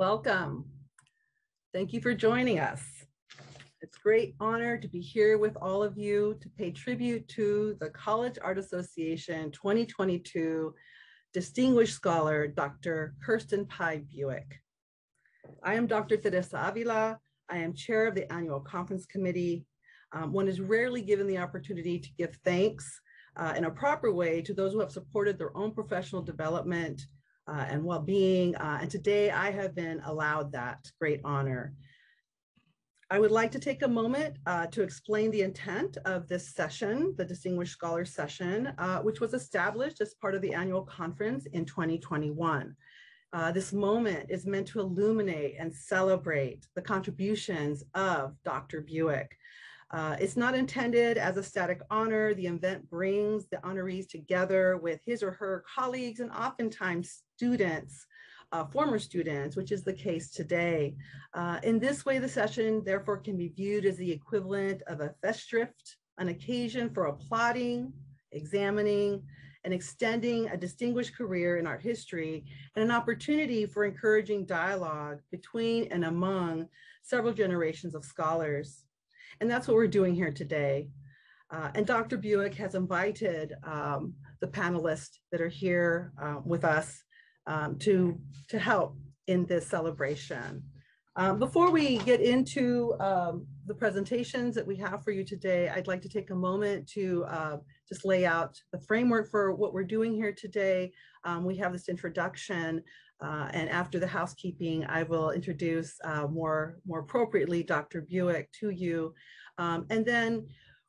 Welcome. Thank you for joining us. It's great honor to be here with all of you to pay tribute to the College Art Association 2022 Distinguished Scholar, Dr. Kirsten P. Buick. I am Dr. Theresa Avila. I am chair of the annual conference committee. Um, one is rarely given the opportunity to give thanks uh, in a proper way to those who have supported their own professional development uh, and well-being. Uh, and today I have been allowed that great honor. I would like to take a moment uh, to explain the intent of this session, the Distinguished Scholar session, uh, which was established as part of the annual conference in 2021. Uh, this moment is meant to illuminate and celebrate the contributions of Dr. Buick. Uh, it's not intended as a static honor. The event brings the honorees together with his or her colleagues and oftentimes students, uh, former students, which is the case today. Uh, in this way, the session therefore can be viewed as the equivalent of a festschrift, an occasion for applauding, examining, and extending a distinguished career in art history and an opportunity for encouraging dialogue between and among several generations of scholars. And that's what we're doing here today. Uh, and Dr. Buick has invited um, the panelists that are here uh, with us um, to, to help in this celebration. Um, before we get into um, the presentations that we have for you today, I'd like to take a moment to uh, just lay out the framework for what we're doing here today. Um, we have this introduction uh, and after the housekeeping, I will introduce uh, more, more appropriately Dr. Buick to you. Um, and then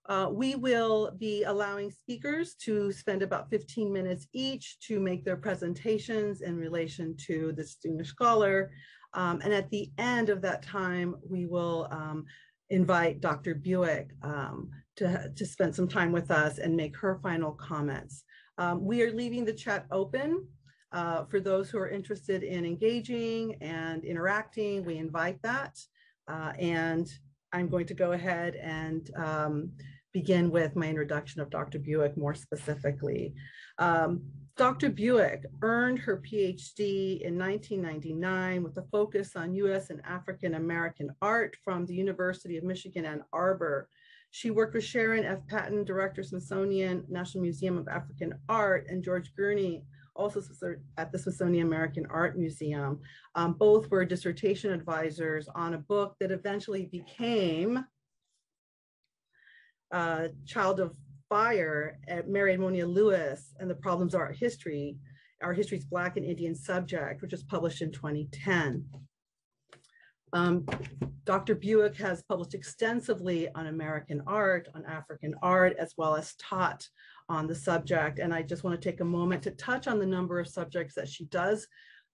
uh, we will be allowing speakers to spend about 15 minutes each to make their presentations in relation to the distinguished scholar. Um, and at the end of that time, we will um, invite Dr. Buick um, to, to spend some time with us and make her final comments. Um, we are leaving the chat open uh, for those who are interested in engaging and interacting, we invite that. Uh, and I'm going to go ahead and um, begin with my introduction of Dr. Buick more specifically. Um, Dr. Buick earned her PhD in 1999 with a focus on US and African American art from the University of Michigan Ann Arbor. She worked with Sharon F. Patton, Director, Smithsonian National Museum of African Art, and George Gurney, also at the Smithsonian American Art Museum. Um, both were dissertation advisors on a book that eventually became uh, Child of Fire at Mary Edmonia Lewis and the Problems of Art History, Our History's Black and Indian Subject, which was published in 2010. Um, Dr. Buick has published extensively on American art, on African art, as well as taught on the subject. And I just want to take a moment to touch on the number of subjects that she does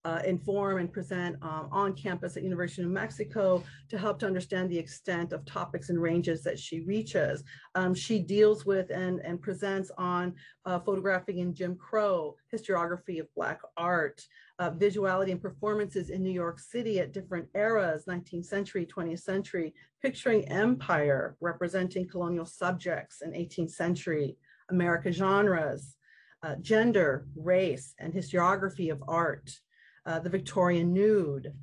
uh, inform and present um, on campus at University of New Mexico to help to understand the extent of topics and ranges that she reaches. Um, she deals with and, and presents on uh, photographing in Jim Crow, historiography of Black art, uh, visuality and performances in New York City at different eras, 19th century, 20th century, picturing empire, representing colonial subjects in 18th century, America genres, uh, gender, race, and historiography of art, uh, the Victorian nude,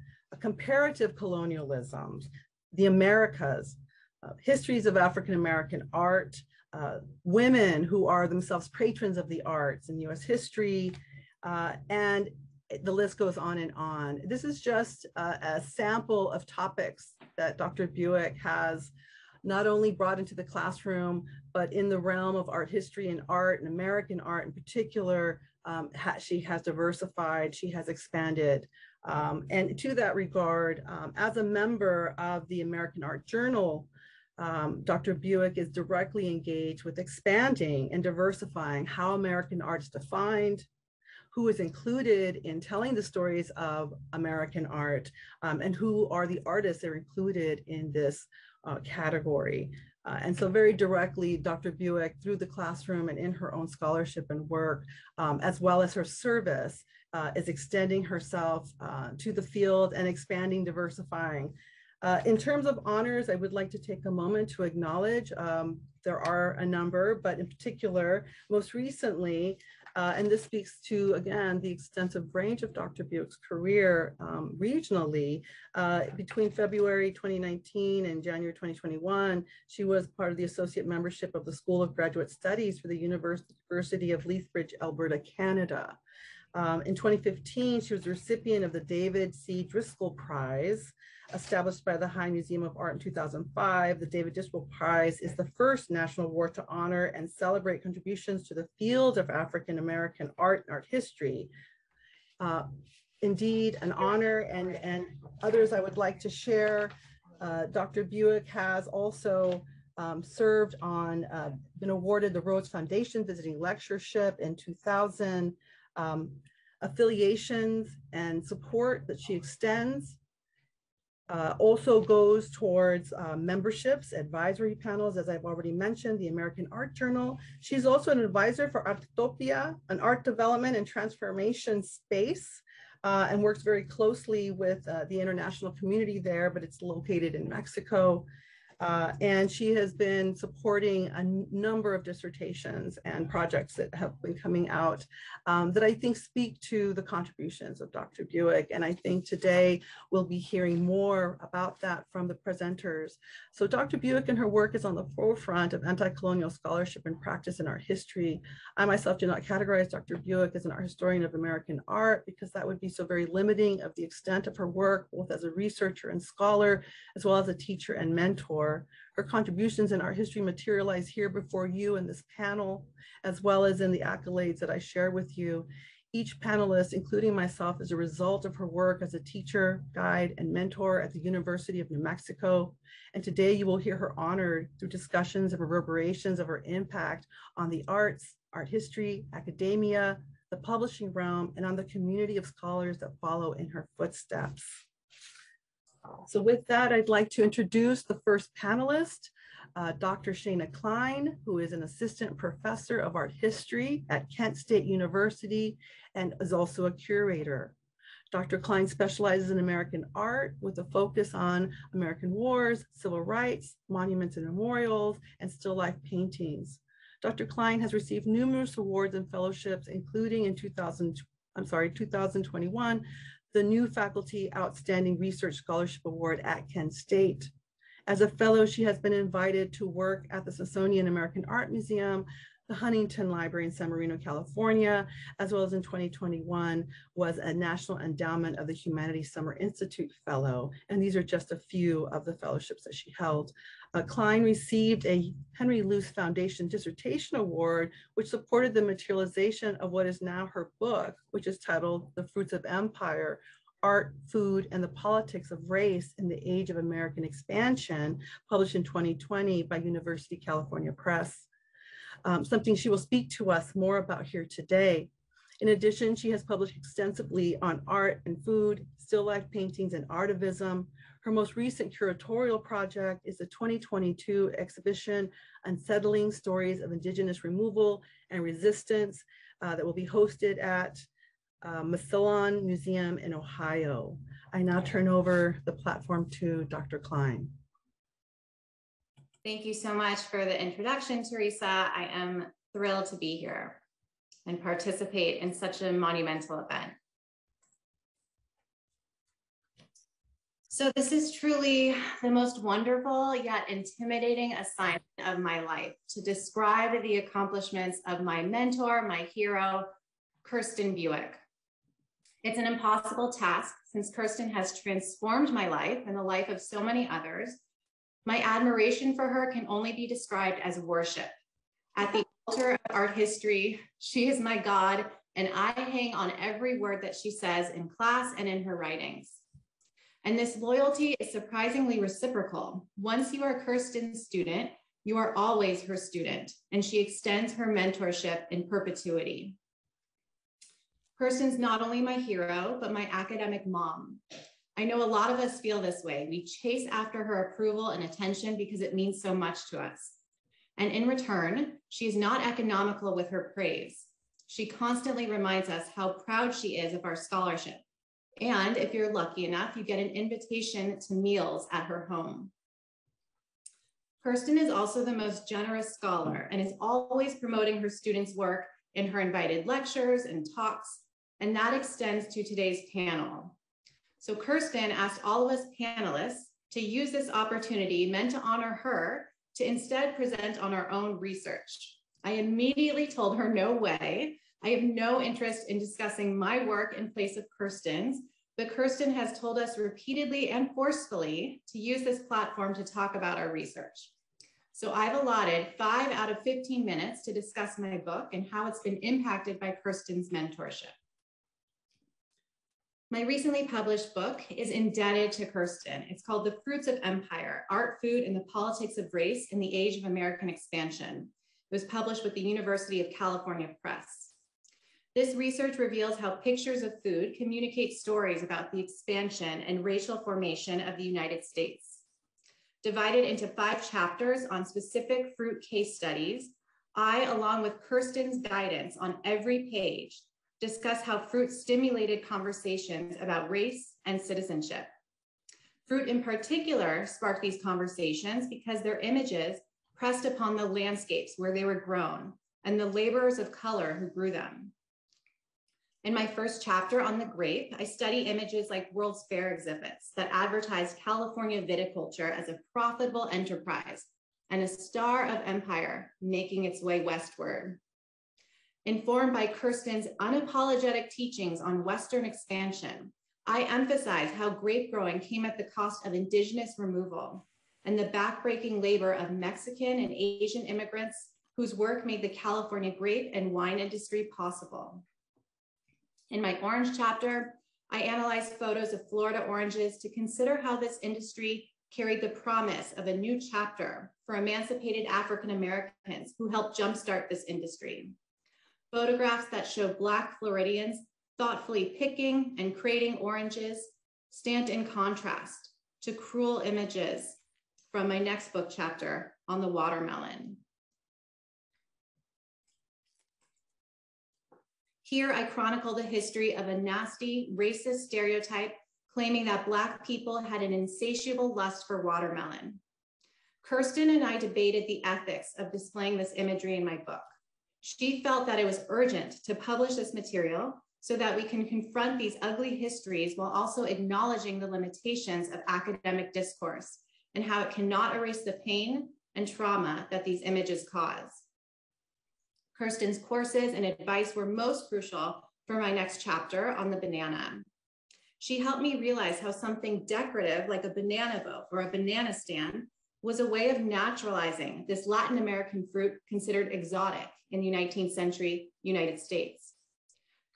comparative colonialisms, the Americas, uh, histories of African American art, uh, women who are themselves patrons of the arts in US history, uh, and the list goes on and on. This is just a sample of topics that Dr. Buick has not only brought into the classroom, but in the realm of art history and art and American art in particular, um, ha she has diversified, she has expanded. Um, and to that regard, um, as a member of the American Art Journal, um, Dr. Buick is directly engaged with expanding and diversifying how American art is defined, who is included in telling the stories of American art, um, and who are the artists that are included in this uh, category. Uh, and so very directly, Dr. Buick, through the classroom and in her own scholarship and work, um, as well as her service, uh, is extending herself uh, to the field and expanding, diversifying. Uh, in terms of honors, I would like to take a moment to acknowledge um, there are a number, but in particular, most recently, Uh, and this speaks to, again, the extensive range of Dr. Buick's career um, regionally. Uh, between February 2019 and January 2021, she was part of the associate membership of the School of Graduate Studies for the University of Lethbridge, Alberta, Canada. Um, in 2015, she was the recipient of the David C. Driscoll Prize, established by the High Museum of Art in 2005. The David Driscoll Prize is the first national award to honor and celebrate contributions to the field of African American art and art history. Uh, indeed, an honor and, and others I would like to share. Uh, Dr. Buick has also um, served on, uh, been awarded the Rhodes Foundation Visiting Lectureship in 2000 um, affiliations and support that she extends uh, also goes towards uh, memberships, advisory panels, as I've already mentioned, the American Art Journal. She's also an advisor for Artopia, an art development and transformation space, uh, and works very closely with uh, the international community there, but it's located in Mexico. Uh, and she has been supporting a number of dissertations and projects that have been coming out um, that I think speak to the contributions of Dr. Buick. And I think today we'll be hearing more about that from the presenters. So Dr. Buick and her work is on the forefront of anti-colonial scholarship and practice in art history. I myself do not categorize Dr. Buick as an art historian of American art because that would be so very limiting of the extent of her work, both as a researcher and scholar, as well as a teacher and mentor. Her contributions in art history materialize here before you in this panel, as well as in the accolades that I share with you. Each panelist, including myself, is a result of her work as a teacher, guide, and mentor at the University of New Mexico. And today you will hear her honored through discussions and reverberations of her impact on the arts, art history, academia, the publishing realm, and on the community of scholars that follow in her footsteps. So with that, I'd like to introduce the first panelist, uh, Dr. Shana Klein, who is an assistant professor of art history at Kent State University and is also a curator. Dr. Klein specializes in American art with a focus on American wars, civil rights, monuments and memorials, and still life paintings. Dr. Klein has received numerous awards and fellowships, including in 2000, I'm sorry, 2021, the new Faculty Outstanding Research Scholarship Award at Kent State. As a fellow, she has been invited to work at the Smithsonian American Art Museum, the Huntington Library in San Marino, California, as well as in 2021 was a National Endowment of the Humanities Summer Institute Fellow. And these are just a few of the fellowships that she held. Uh, Klein received a Henry Luce Foundation Dissertation Award, which supported the materialization of what is now her book, which is titled The Fruits of Empire, Art, Food, and the Politics of Race in the Age of American Expansion, published in 2020 by University California Press. Um, something she will speak to us more about here today. In addition, she has published extensively on art and food, still life paintings, and artivism, her most recent curatorial project is the 2022 exhibition Unsettling Stories of Indigenous Removal and Resistance uh, that will be hosted at uh, Massillon Museum in Ohio. I now turn over the platform to Dr. Klein. Thank you so much for the introduction, Theresa. I am thrilled to be here and participate in such a monumental event. So this is truly the most wonderful yet intimidating assignment of my life to describe the accomplishments of my mentor, my hero, Kirsten Buick. It's an impossible task since Kirsten has transformed my life and the life of so many others. My admiration for her can only be described as worship. At the altar of art history, she is my God, and I hang on every word that she says in class and in her writings. And this loyalty is surprisingly reciprocal. Once you are Kirsten's student, you are always her student, and she extends her mentorship in perpetuity. Kirsten's not only my hero, but my academic mom. I know a lot of us feel this way. We chase after her approval and attention because it means so much to us. And in return, she's not economical with her praise. She constantly reminds us how proud she is of our scholarship and if you're lucky enough, you get an invitation to meals at her home. Kirsten is also the most generous scholar and is always promoting her students' work in her invited lectures and talks, and that extends to today's panel. So Kirsten asked all of us panelists to use this opportunity meant to honor her to instead present on our own research. I immediately told her no way. I have no interest in discussing my work in place of Kirsten's, but Kirsten has told us repeatedly and forcefully to use this platform to talk about our research. So I've allotted five out of 15 minutes to discuss my book and how it's been impacted by Kirsten's mentorship. My recently published book is indebted to Kirsten. It's called The Fruits of Empire, Art, Food, and the Politics of Race in the Age of American Expansion. It was published with the University of California Press. This research reveals how pictures of food communicate stories about the expansion and racial formation of the United States. Divided into five chapters on specific fruit case studies, I, along with Kirsten's guidance on every page, discuss how fruit stimulated conversations about race and citizenship. Fruit in particular sparked these conversations because their images pressed upon the landscapes where they were grown and the laborers of color who grew them. In my first chapter on the grape, I study images like World's Fair exhibits that advertise California viticulture as a profitable enterprise and a star of empire making its way westward. Informed by Kirsten's unapologetic teachings on Western expansion, I emphasize how grape growing came at the cost of indigenous removal and the backbreaking labor of Mexican and Asian immigrants whose work made the California grape and wine industry possible. In my orange chapter, I analyzed photos of Florida oranges to consider how this industry carried the promise of a new chapter for emancipated African Americans who helped jumpstart this industry photographs that show Black Floridians thoughtfully picking and creating oranges stand in contrast to cruel images from my next book chapter on the watermelon. Here I chronicle the history of a nasty racist stereotype claiming that Black people had an insatiable lust for watermelon. Kirsten and I debated the ethics of displaying this imagery in my book. She felt that it was urgent to publish this material so that we can confront these ugly histories while also acknowledging the limitations of academic discourse and how it cannot erase the pain and trauma that these images cause. Kirsten's courses and advice were most crucial for my next chapter on the banana. She helped me realize how something decorative like a banana boat or a banana stand was a way of naturalizing this Latin American fruit considered exotic in the 19th century United States.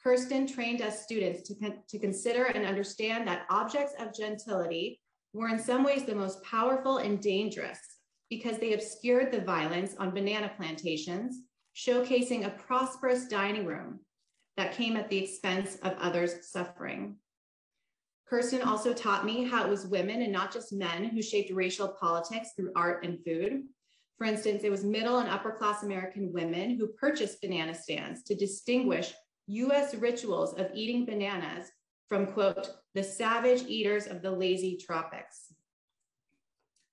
Kirsten trained us students to, con to consider and understand that objects of gentility were in some ways the most powerful and dangerous because they obscured the violence on banana plantations, showcasing a prosperous dining room that came at the expense of others' suffering. Kirsten also taught me how it was women and not just men who shaped racial politics through art and food. For instance, it was middle and upper class American women who purchased banana stands to distinguish US rituals of eating bananas from, quote, the savage eaters of the lazy tropics.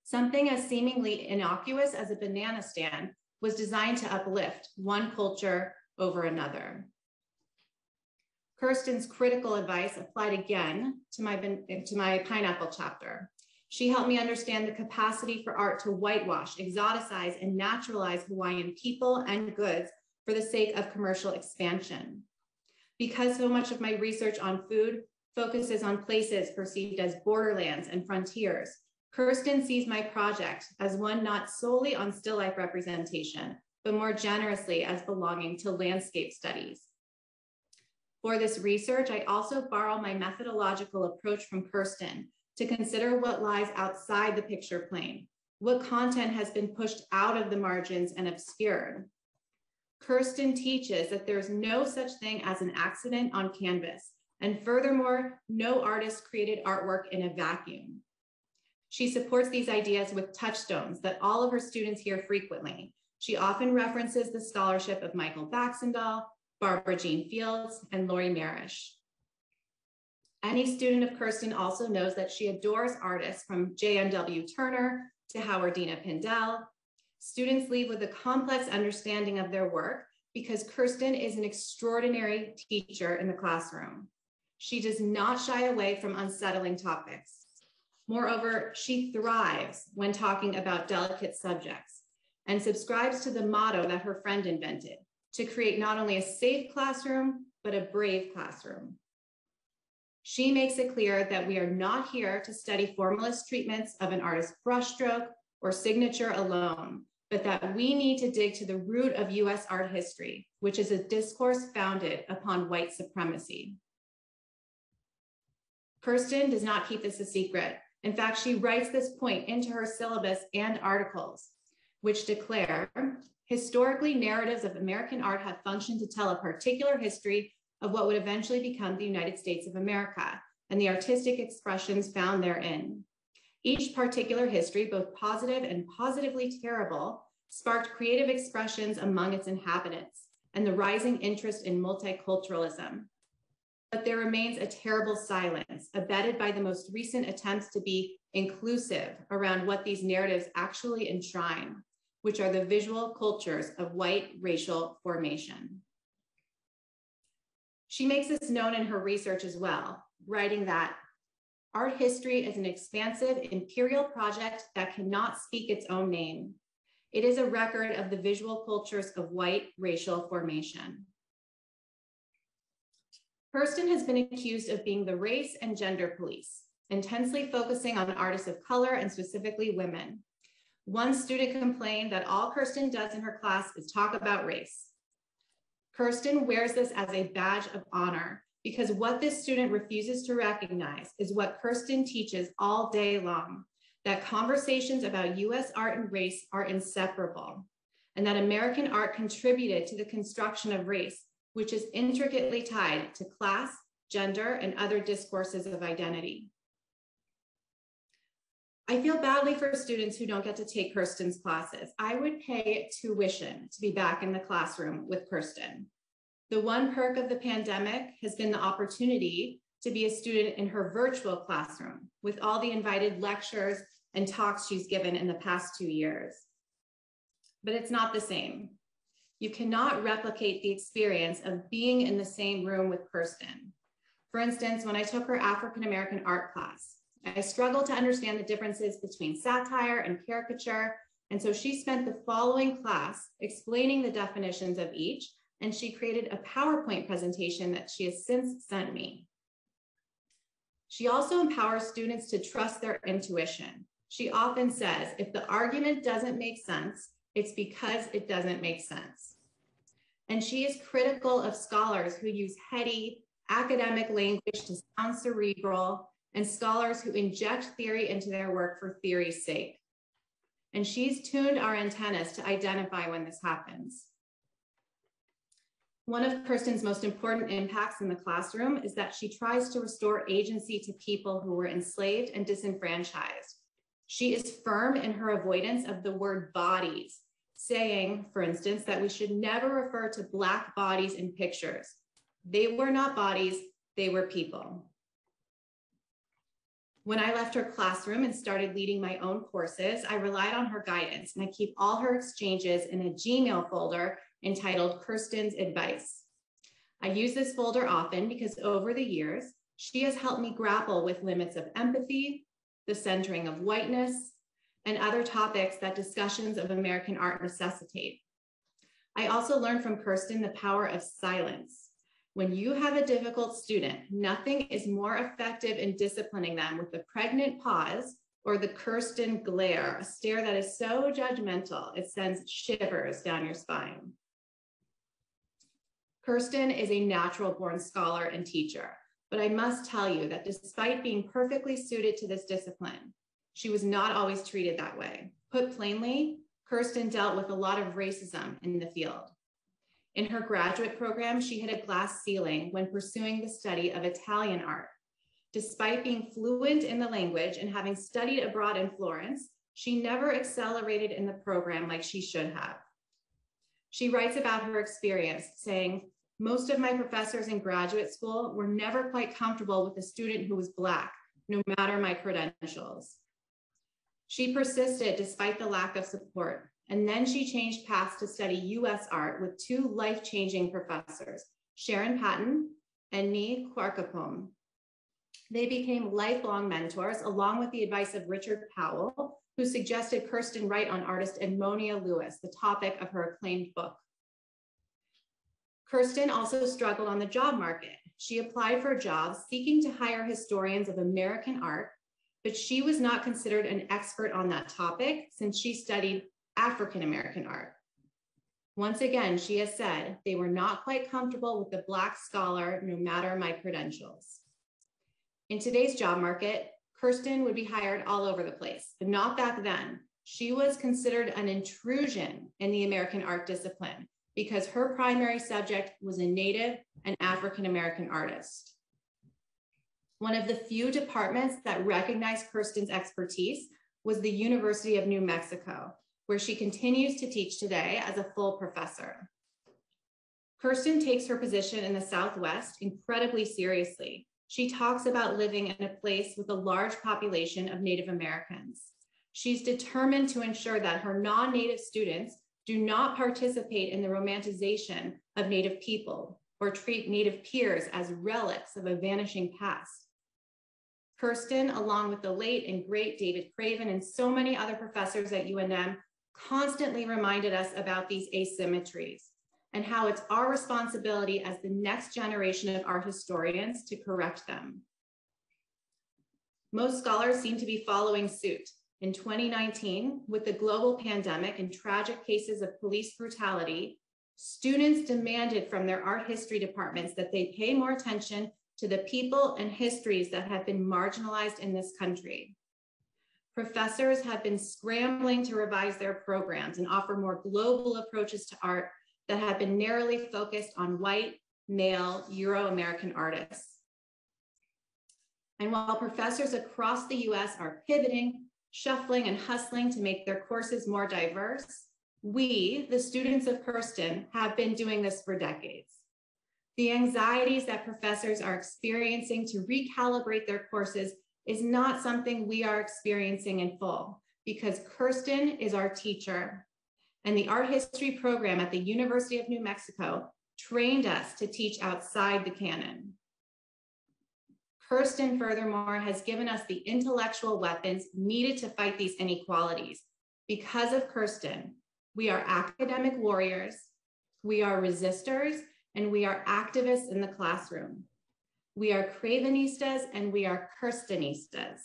Something as seemingly innocuous as a banana stand was designed to uplift one culture over another. Kirsten's critical advice applied again to my, to my pineapple chapter. She helped me understand the capacity for art to whitewash, exoticize, and naturalize Hawaiian people and goods for the sake of commercial expansion. Because so much of my research on food focuses on places perceived as borderlands and frontiers, Kirsten sees my project as one not solely on still life representation, but more generously as belonging to landscape studies. For this research, I also borrow my methodological approach from Kirsten to consider what lies outside the picture plane, what content has been pushed out of the margins and obscured. Kirsten teaches that there's no such thing as an accident on canvas, and furthermore, no artist created artwork in a vacuum. She supports these ideas with touchstones that all of her students hear frequently. She often references the scholarship of Michael Baxandall, Barbara Jean Fields, and Lori Merish. Any student of Kirsten also knows that she adores artists from J.M.W. Turner to Howardena Pindell. Students leave with a complex understanding of their work because Kirsten is an extraordinary teacher in the classroom. She does not shy away from unsettling topics. Moreover, she thrives when talking about delicate subjects and subscribes to the motto that her friend invented to create not only a safe classroom, but a brave classroom. She makes it clear that we are not here to study formalist treatments of an artist's brushstroke or signature alone, but that we need to dig to the root of US art history, which is a discourse founded upon white supremacy. Kirsten does not keep this a secret. In fact, she writes this point into her syllabus and articles, which declare historically narratives of American art have functioned to tell a particular history of what would eventually become the United States of America and the artistic expressions found therein. Each particular history, both positive and positively terrible, sparked creative expressions among its inhabitants and the rising interest in multiculturalism. But there remains a terrible silence, abetted by the most recent attempts to be inclusive around what these narratives actually enshrine, which are the visual cultures of white racial formation. She makes this known in her research as well, writing that Art history is an expansive imperial project that cannot speak its own name. It is a record of the visual cultures of white racial formation. Kirsten has been accused of being the race and gender police, intensely focusing on artists of color and specifically women. One student complained that all Kirsten does in her class is talk about race. Kirsten wears this as a badge of honor because what this student refuses to recognize is what Kirsten teaches all day long, that conversations about US art and race are inseparable, and that American art contributed to the construction of race, which is intricately tied to class, gender, and other discourses of identity. I feel badly for students who don't get to take Kirsten's classes. I would pay tuition to be back in the classroom with Kirsten. The one perk of the pandemic has been the opportunity to be a student in her virtual classroom with all the invited lectures and talks she's given in the past two years. But it's not the same. You cannot replicate the experience of being in the same room with Kirsten. For instance, when I took her African American art class, I struggled to understand the differences between satire and caricature. And so she spent the following class explaining the definitions of each and she created a PowerPoint presentation that she has since sent me. She also empowers students to trust their intuition. She often says, if the argument doesn't make sense, it's because it doesn't make sense. And she is critical of scholars who use heady academic language to sound cerebral and scholars who inject theory into their work for theory's sake. And she's tuned our antennas to identify when this happens. One of Kirsten's most important impacts in the classroom is that she tries to restore agency to people who were enslaved and disenfranchised. She is firm in her avoidance of the word bodies, saying, for instance, that we should never refer to Black bodies in pictures. They were not bodies, they were people. When I left her classroom and started leading my own courses, I relied on her guidance and I keep all her exchanges in a Gmail folder entitled Kirsten's Advice. I use this folder often because over the years, she has helped me grapple with limits of empathy, the centering of whiteness, and other topics that discussions of American art necessitate. I also learned from Kirsten the power of silence. When you have a difficult student, nothing is more effective in disciplining them with the pregnant pause or the Kirsten glare, a stare that is so judgmental, it sends shivers down your spine. Kirsten is a natural born scholar and teacher, but I must tell you that despite being perfectly suited to this discipline, she was not always treated that way. Put plainly, Kirsten dealt with a lot of racism in the field. In her graduate program, she hit a glass ceiling when pursuing the study of Italian art. Despite being fluent in the language and having studied abroad in Florence, she never accelerated in the program like she should have. She writes about her experience, saying, most of my professors in graduate school were never quite comfortable with a student who was Black, no matter my credentials. She persisted despite the lack of support, and then she changed paths to study US art with two life changing professors, Sharon Patton and Nii Quarcoopome. They became lifelong mentors, along with the advice of Richard Powell, who suggested Kirsten write on artist Edmonia Lewis, the topic of her acclaimed book. Kirsten also struggled on the job market. She applied for jobs seeking to hire historians of American art, but she was not considered an expert on that topic since she studied African American art. Once again, she has said they were not quite comfortable with the Black scholar, no matter my credentials. In today's job market, Kirsten would be hired all over the place, but not back then. She was considered an intrusion in the American art discipline because her primary subject was a Native and African American artist. One of the few departments that recognized Kirsten's expertise was the University of New Mexico, where she continues to teach today as a full professor. Kirsten takes her position in the Southwest incredibly seriously. She talks about living in a place with a large population of Native Americans. She's determined to ensure that her non-Native students do not participate in the romanticization of Native people or treat Native peers as relics of a vanishing past. Kirsten, along with the late and great David Craven and so many other professors at UNM, constantly reminded us about these asymmetries and how it's our responsibility as the next generation of art historians to correct them. Most scholars seem to be following suit, in 2019, with the global pandemic and tragic cases of police brutality, students demanded from their art history departments that they pay more attention to the people and histories that have been marginalized in this country. Professors have been scrambling to revise their programs and offer more global approaches to art that have been narrowly focused on white, male, Euro-American artists. And while professors across the US are pivoting shuffling and hustling to make their courses more diverse, we, the students of Kirsten, have been doing this for decades. The anxieties that professors are experiencing to recalibrate their courses is not something we are experiencing in full because Kirsten is our teacher. And the art history program at the University of New Mexico trained us to teach outside the canon. Kirsten, furthermore, has given us the intellectual weapons needed to fight these inequalities. Because of Kirsten, we are academic warriors, we are resistors, and we are activists in the classroom. We are Cravenistas and we are Kirstenistas,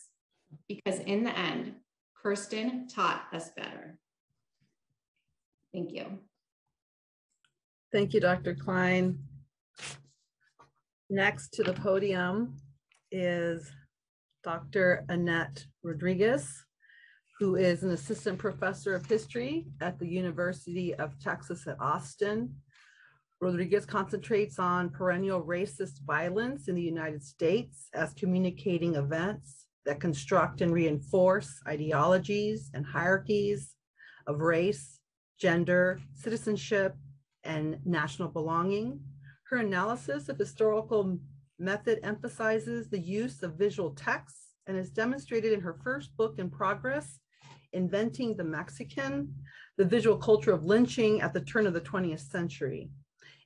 because in the end, Kirsten taught us better. Thank you. Thank you, Dr. Klein. Next to the podium is Dr. Annette Rodriguez, who is an assistant professor of history at the University of Texas at Austin. Rodriguez concentrates on perennial racist violence in the United States as communicating events that construct and reinforce ideologies and hierarchies of race, gender, citizenship, and national belonging. Her analysis of historical method emphasizes the use of visual texts and is demonstrated in her first book in progress, Inventing the Mexican, the visual culture of lynching at the turn of the 20th century.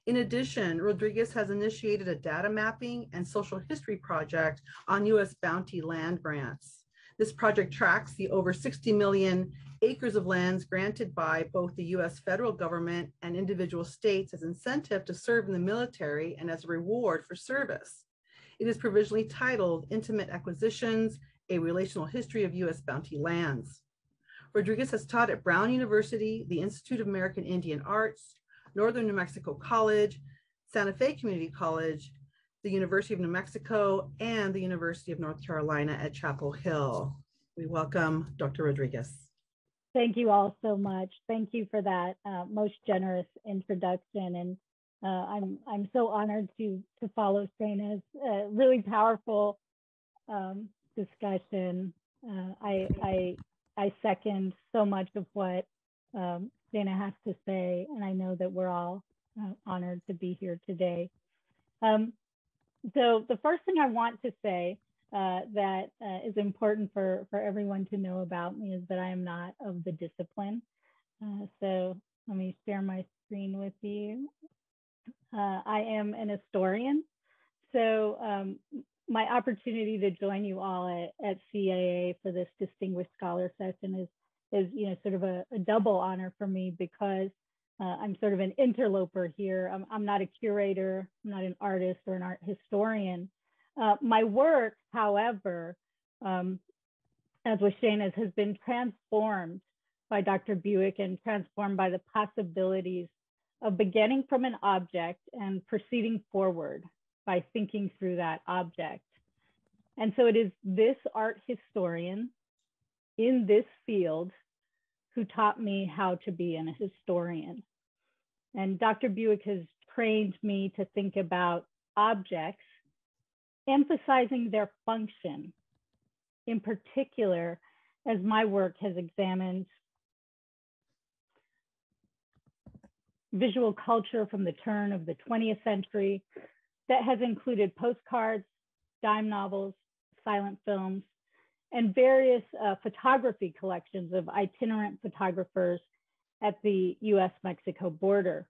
In addition, Rodriguez has initiated a data mapping and social history project on US bounty land grants. This project tracks the over 60 million acres of lands granted by both the US federal government and individual states as incentive to serve in the military and as a reward for service. It is provisionally titled Intimate Acquisitions, A Relational History of US Bounty Lands. Rodriguez has taught at Brown University, the Institute of American Indian Arts, Northern New Mexico College, Santa Fe Community College, the University of New Mexico, and the University of North Carolina at Chapel Hill. We welcome Dr. Rodriguez. Thank you all so much. Thank you for that uh, most generous introduction. And uh, I'm I'm so honored to to follow Shana's uh, really powerful um, discussion. Uh, I I I second so much of what um, Dana has to say, and I know that we're all uh, honored to be here today. Um, so the first thing I want to say uh, that uh, is important for, for everyone to know about me is that I am not of the discipline. Uh, so let me share my screen with you. Uh, I am an historian. So um, my opportunity to join you all at, at CAA for this distinguished scholar session is, is you know, sort of a, a double honor for me because uh, I'm sort of an interloper here. I'm, I'm, not a curator, I'm not an artist or an art historian. Uh, my work, however, um, as with Shana's, has been transformed by Dr. Buick and transformed by the possibilities of beginning from an object and proceeding forward by thinking through that object. And so it is this art historian in this field who taught me how to be an historian. And Dr. Buick has trained me to think about objects, emphasizing their function. In particular, as my work has examined visual culture from the turn of the 20th century that has included postcards, dime novels, silent films, and various uh, photography collections of itinerant photographers at the US Mexico border.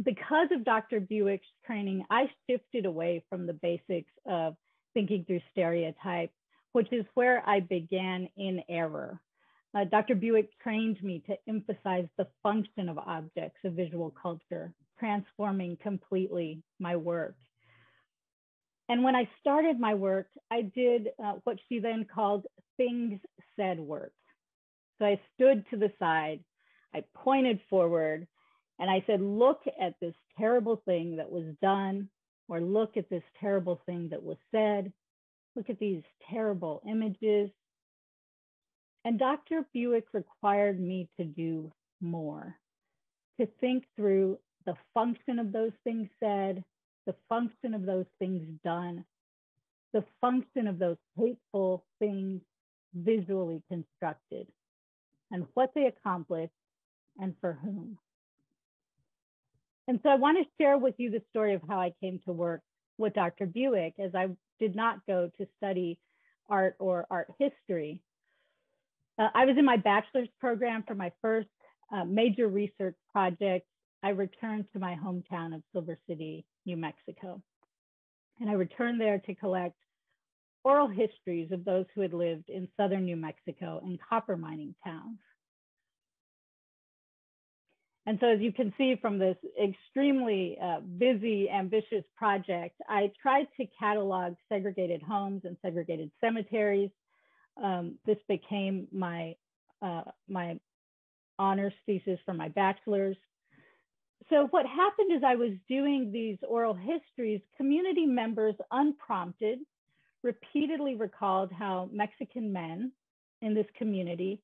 Because of Dr. Buick's training, I shifted away from the basics of thinking through stereotype, which is where I began in error. Uh, Dr. Buick trained me to emphasize the function of objects of visual culture, transforming completely my work. And when I started my work, I did uh, what she then called things said work. So I stood to the side, I pointed forward, and I said, look at this terrible thing that was done, or look at this terrible thing that was said. Look at these terrible images. And Dr. Buick required me to do more, to think through the function of those things said, the function of those things done, the function of those hateful things visually constructed, and what they accomplished and for whom. And so I want to share with you the story of how I came to work with Dr. Buick, as I did not go to study art or art history. Uh, I was in my bachelor's program for my first uh, major research project I returned to my hometown of Silver City, New Mexico. And I returned there to collect oral histories of those who had lived in southern New Mexico in copper mining towns. And so as you can see from this extremely uh, busy, ambitious project, I tried to catalog segregated homes and segregated cemeteries. Um, this became my, uh, my honors thesis for my bachelor's so what happened is I was doing these oral histories, community members unprompted repeatedly recalled how Mexican men in this community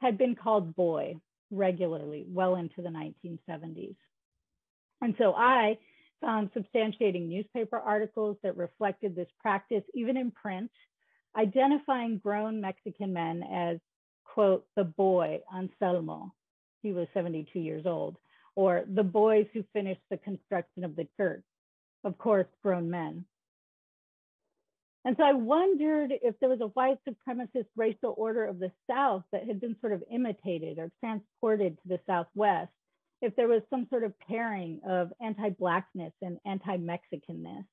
had been called boy regularly well into the 1970s. And so I found substantiating newspaper articles that reflected this practice, even in print, identifying grown Mexican men as, quote, the boy Anselmo. He was 72 years old or the boys who finished the construction of the church, of course, grown men. And so I wondered if there was a white supremacist racial order of the South that had been sort of imitated or transported to the Southwest, if there was some sort of pairing of anti Blackness and anti Mexicanness.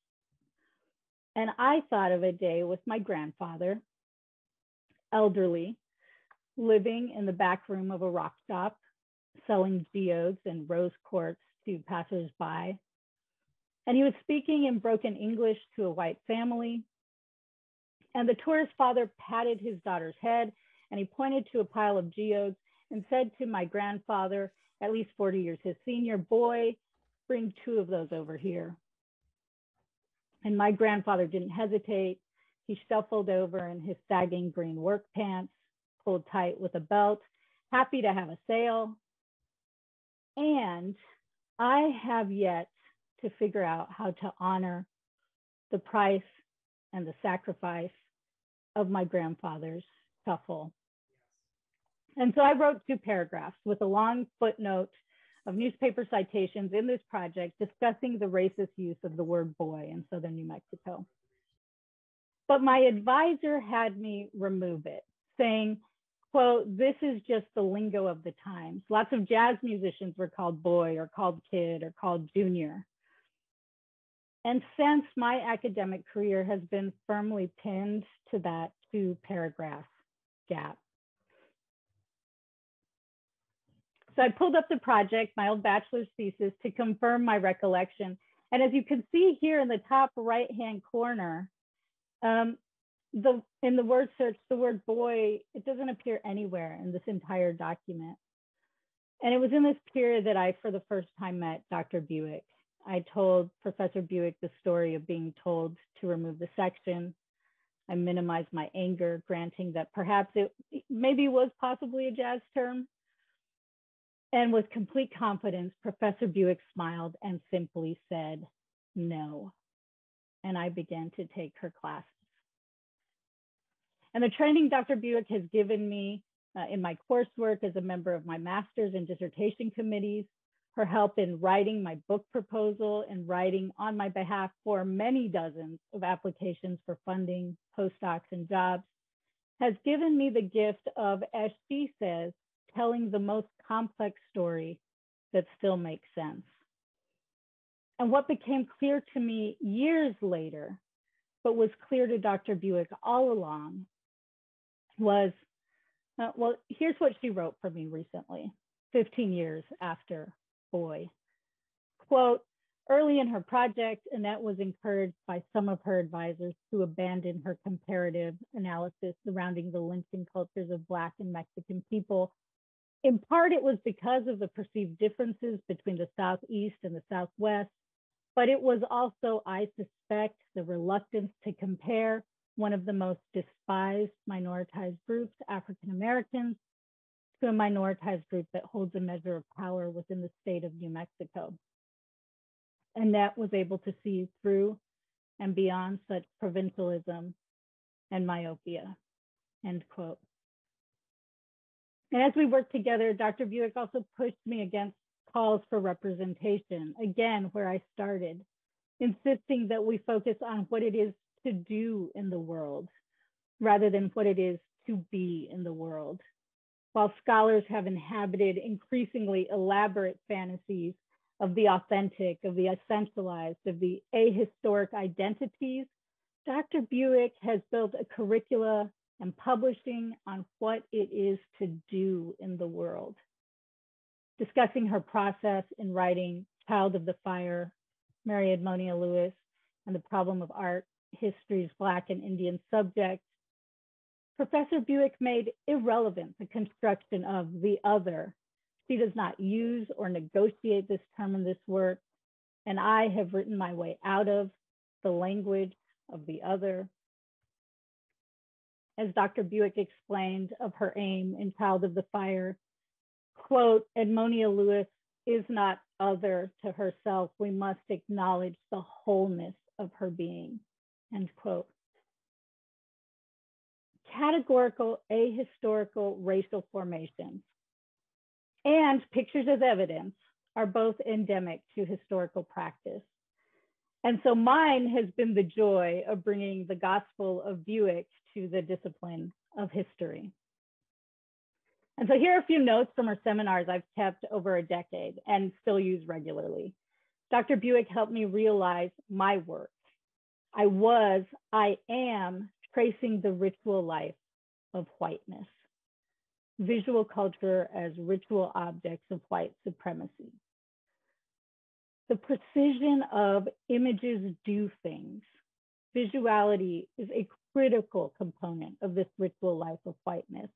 And I thought of a day with my grandfather, elderly, living in the back room of a rock shop selling geodes and rose quartz to passersby. And he was speaking in broken English to a white family. And the tourist father patted his daughter's head and he pointed to a pile of geodes and said to my grandfather, at least 40 years his senior, boy, bring two of those over here. And my grandfather didn't hesitate. He shuffled over in his sagging green work pants, pulled tight with a belt, happy to have a sale, and I have yet to figure out how to honor the price and the sacrifice of my grandfather's shuffle. And so I wrote two paragraphs with a long footnote of newspaper citations in this project discussing the racist use of the word boy in southern New Mexico. But my advisor had me remove it, saying, quote, this is just the lingo of the times. Lots of jazz musicians were called boy or called kid or called junior. And since my academic career has been firmly pinned to that two paragraph gap. So I pulled up the project, my old bachelor's thesis to confirm my recollection. And as you can see here in the top right-hand corner, um, the in the word search, the word boy, it doesn't appear anywhere in this entire document. And it was in this period that I, for the first time, met Dr. Buick. I told Professor Buick the story of being told to remove the section. I minimized my anger, granting that perhaps it maybe was possibly a jazz term. And with complete confidence, Professor Buick smiled and simply said, no. And I began to take her classes. And the training Dr. Buick has given me uh, in my coursework as a member of my master's and dissertation committees, her help in writing my book proposal and writing on my behalf for many dozens of applications for funding, postdocs, and jobs, has given me the gift of, as she says, telling the most complex story that still makes sense. And what became clear to me years later, but was clear to Dr. Buick all along, was, uh, well, here's what she wrote for me recently, 15 years after Boy. Quote, early in her project, Annette was encouraged by some of her advisors to abandon her comparative analysis surrounding the lynching cultures of Black and Mexican people. In part, it was because of the perceived differences between the Southeast and the Southwest, but it was also, I suspect, the reluctance to compare one of the most despised minoritized groups, African Americans, to a minoritized group that holds a measure of power within the state of New Mexico. Annette was able to see through and beyond such provincialism and myopia, end quote. And as we worked together, Dr. Buick also pushed me against calls for representation, again, where I started, insisting that we focus on what it is to do in the world rather than what it is to be in the world. While scholars have inhabited increasingly elaborate fantasies of the authentic, of the essentialized, of the ahistoric identities, Dr. Buick has built a curricula and publishing on what it is to do in the world. Discussing her process in writing Child of the Fire, Mary Edmonia Lewis, and the problem of art history's Black and Indian subjects, Professor Buick made irrelevant the construction of the other. She does not use or negotiate this term in this work, and I have written my way out of the language of the other. As Dr. Buick explained of her aim in Child of the Fire, quote, Edmonia Lewis is not other to herself. We must acknowledge the wholeness of her being end quote. Categorical ahistorical racial formations and pictures as evidence are both endemic to historical practice. And so mine has been the joy of bringing the gospel of Buick to the discipline of history. And so here are a few notes from our seminars I've kept over a decade and still use regularly. Dr. Buick helped me realize my work I was, I am tracing the ritual life of whiteness, visual culture as ritual objects of white supremacy. The precision of images do things. Visuality is a critical component of this ritual life of whiteness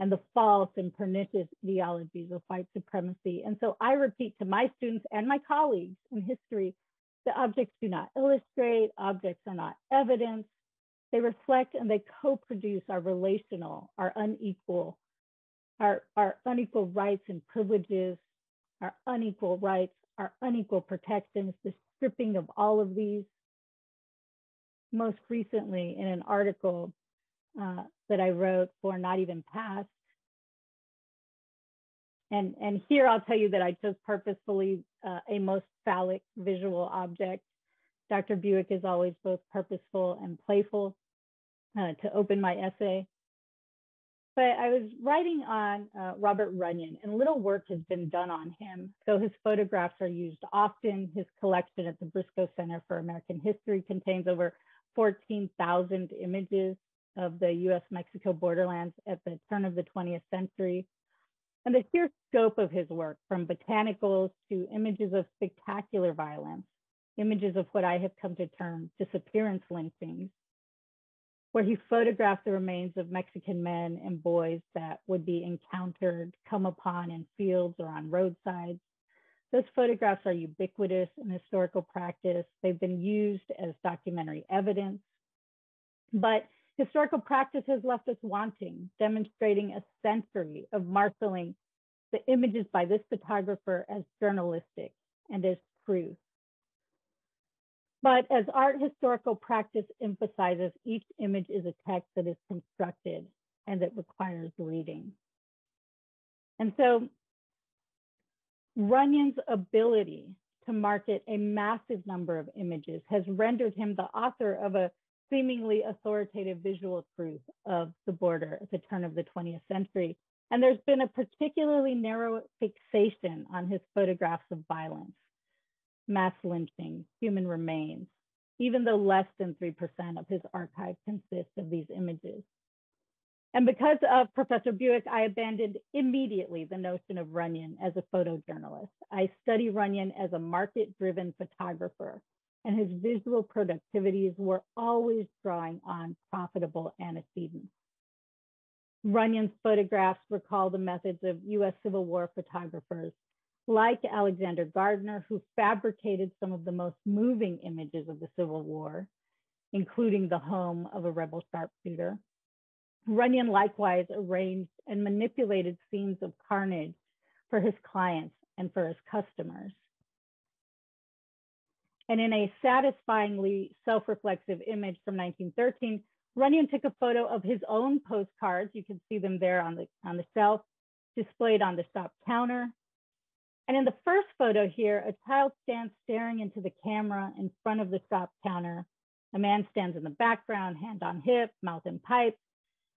and the false and pernicious ideologies of white supremacy. And so I repeat to my students and my colleagues in history the objects do not illustrate, objects are not evidence. They reflect and they co-produce our relational, our unequal, our, our unequal rights and privileges, our unequal rights, our unequal protections, the stripping of all of these. Most recently in an article uh, that I wrote for Not Even Past, and, and here I'll tell you that I chose purposefully uh, a most phallic visual object. Dr. Buick is always both purposeful and playful uh, to open my essay. but I was writing on uh, Robert Runyon, and little work has been done on him. So his photographs are used often. His collection at the Briscoe Center for American History contains over 14,000 images of the US Mexico borderlands at the turn of the 20th century. And the sheer scope of his work, from botanicals to images of spectacular violence, images of what I have come to term disappearance lynchings, where he photographed the remains of Mexican men and boys that would be encountered, come upon in fields or on roadsides. Those photographs are ubiquitous in historical practice. They've been used as documentary evidence. But historical practice has left us wanting, demonstrating a century of marshaling the images by this photographer as journalistic and as truth. But as art historical practice emphasizes, each image is a text that is constructed and that requires reading. And so Runyon's ability to market a massive number of images has rendered him the author of a seemingly authoritative visual truth of the border at the turn of the 20th century. And there's been a particularly narrow fixation on his photographs of violence mass lynching, human remains, even though less than 3% of his archive consists of these images. And because of Professor Buick, I abandoned immediately the notion of Runyon as a photojournalist. I study Runyon as a market-driven photographer, and his visual productivities were always drawing on profitable antecedents. Runyon's photographs recall the methods of US Civil War photographers like Alexander Gardner, who fabricated some of the most moving images of the Civil War, including the home of a rebel sharpshooter. Runyon likewise arranged and manipulated scenes of carnage for his clients and for his customers. And in a satisfyingly self-reflexive image from 1913, Runyon took a photo of his own postcards. You can see them there on the, on the shelf, displayed on the shop counter. And in the first photo here, a child stands staring into the camera in front of the shop counter. A man stands in the background, hand on hip, mouth in pipe.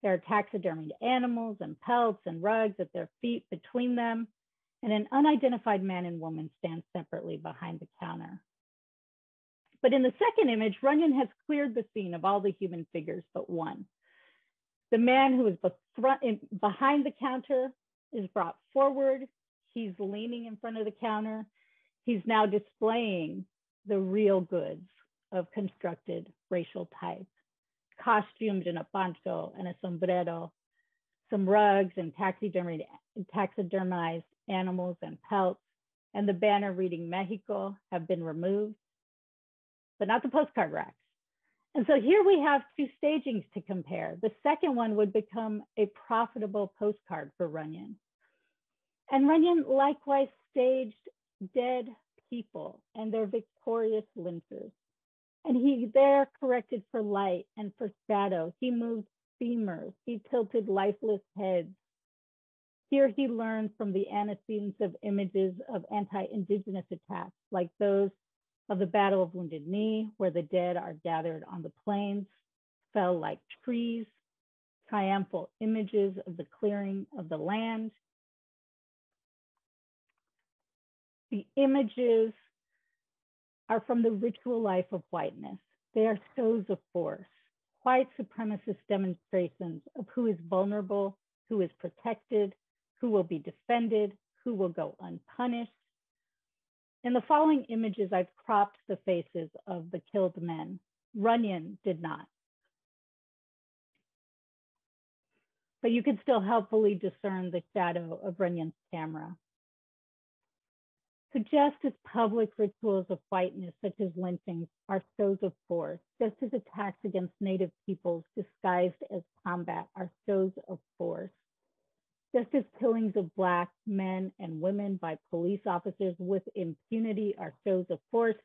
There are taxidermied animals and pelts and rugs at their feet between them. And an unidentified man and woman stand separately behind the counter. But in the second image, Runyon has cleared the scene of all the human figures but one. The man who is behind the counter is brought forward He's leaning in front of the counter. He's now displaying the real goods of constructed racial type, costumed in a poncho and a sombrero, some rugs and taxidermied, taxidermized animals and pelts, and the banner reading Mexico have been removed, but not the postcard racks. And so here we have two stagings to compare. The second one would become a profitable postcard for Runyon. And Runyon likewise staged dead people and their victorious lynchers. And he there corrected for light and for shadow. He moved femurs, he tilted lifeless heads. Here he learned from the antecedents of images of anti-indigenous attacks, like those of the Battle of Wounded Knee, where the dead are gathered on the plains, fell like trees, triumphal images of the clearing of the land, The images are from the ritual life of whiteness. They are shows of force, white supremacist demonstrations of who is vulnerable, who is protected, who will be defended, who will go unpunished. In the following images, I've cropped the faces of the killed men. Runyon did not. But you can still helpfully discern the shadow of Runyon's camera. So just as public rituals of whiteness, such as lynchings, are shows of force, just as attacks against Native peoples disguised as combat are shows of force, just as killings of Black men and women by police officers with impunity are shows of force,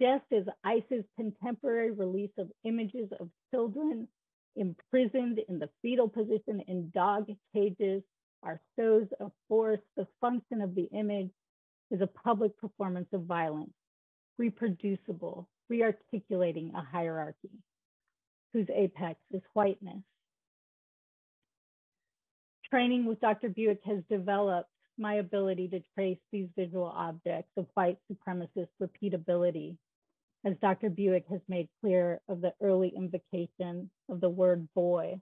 just as ICE's contemporary release of images of children imprisoned in the fetal position in dog cages are shows of force, the function of the image is a public performance of violence, reproducible, rearticulating a hierarchy whose apex is whiteness. Training with Dr. Buick has developed my ability to trace these visual objects of white supremacist repeatability, as Dr. Buick has made clear of the early invocation of the word boy,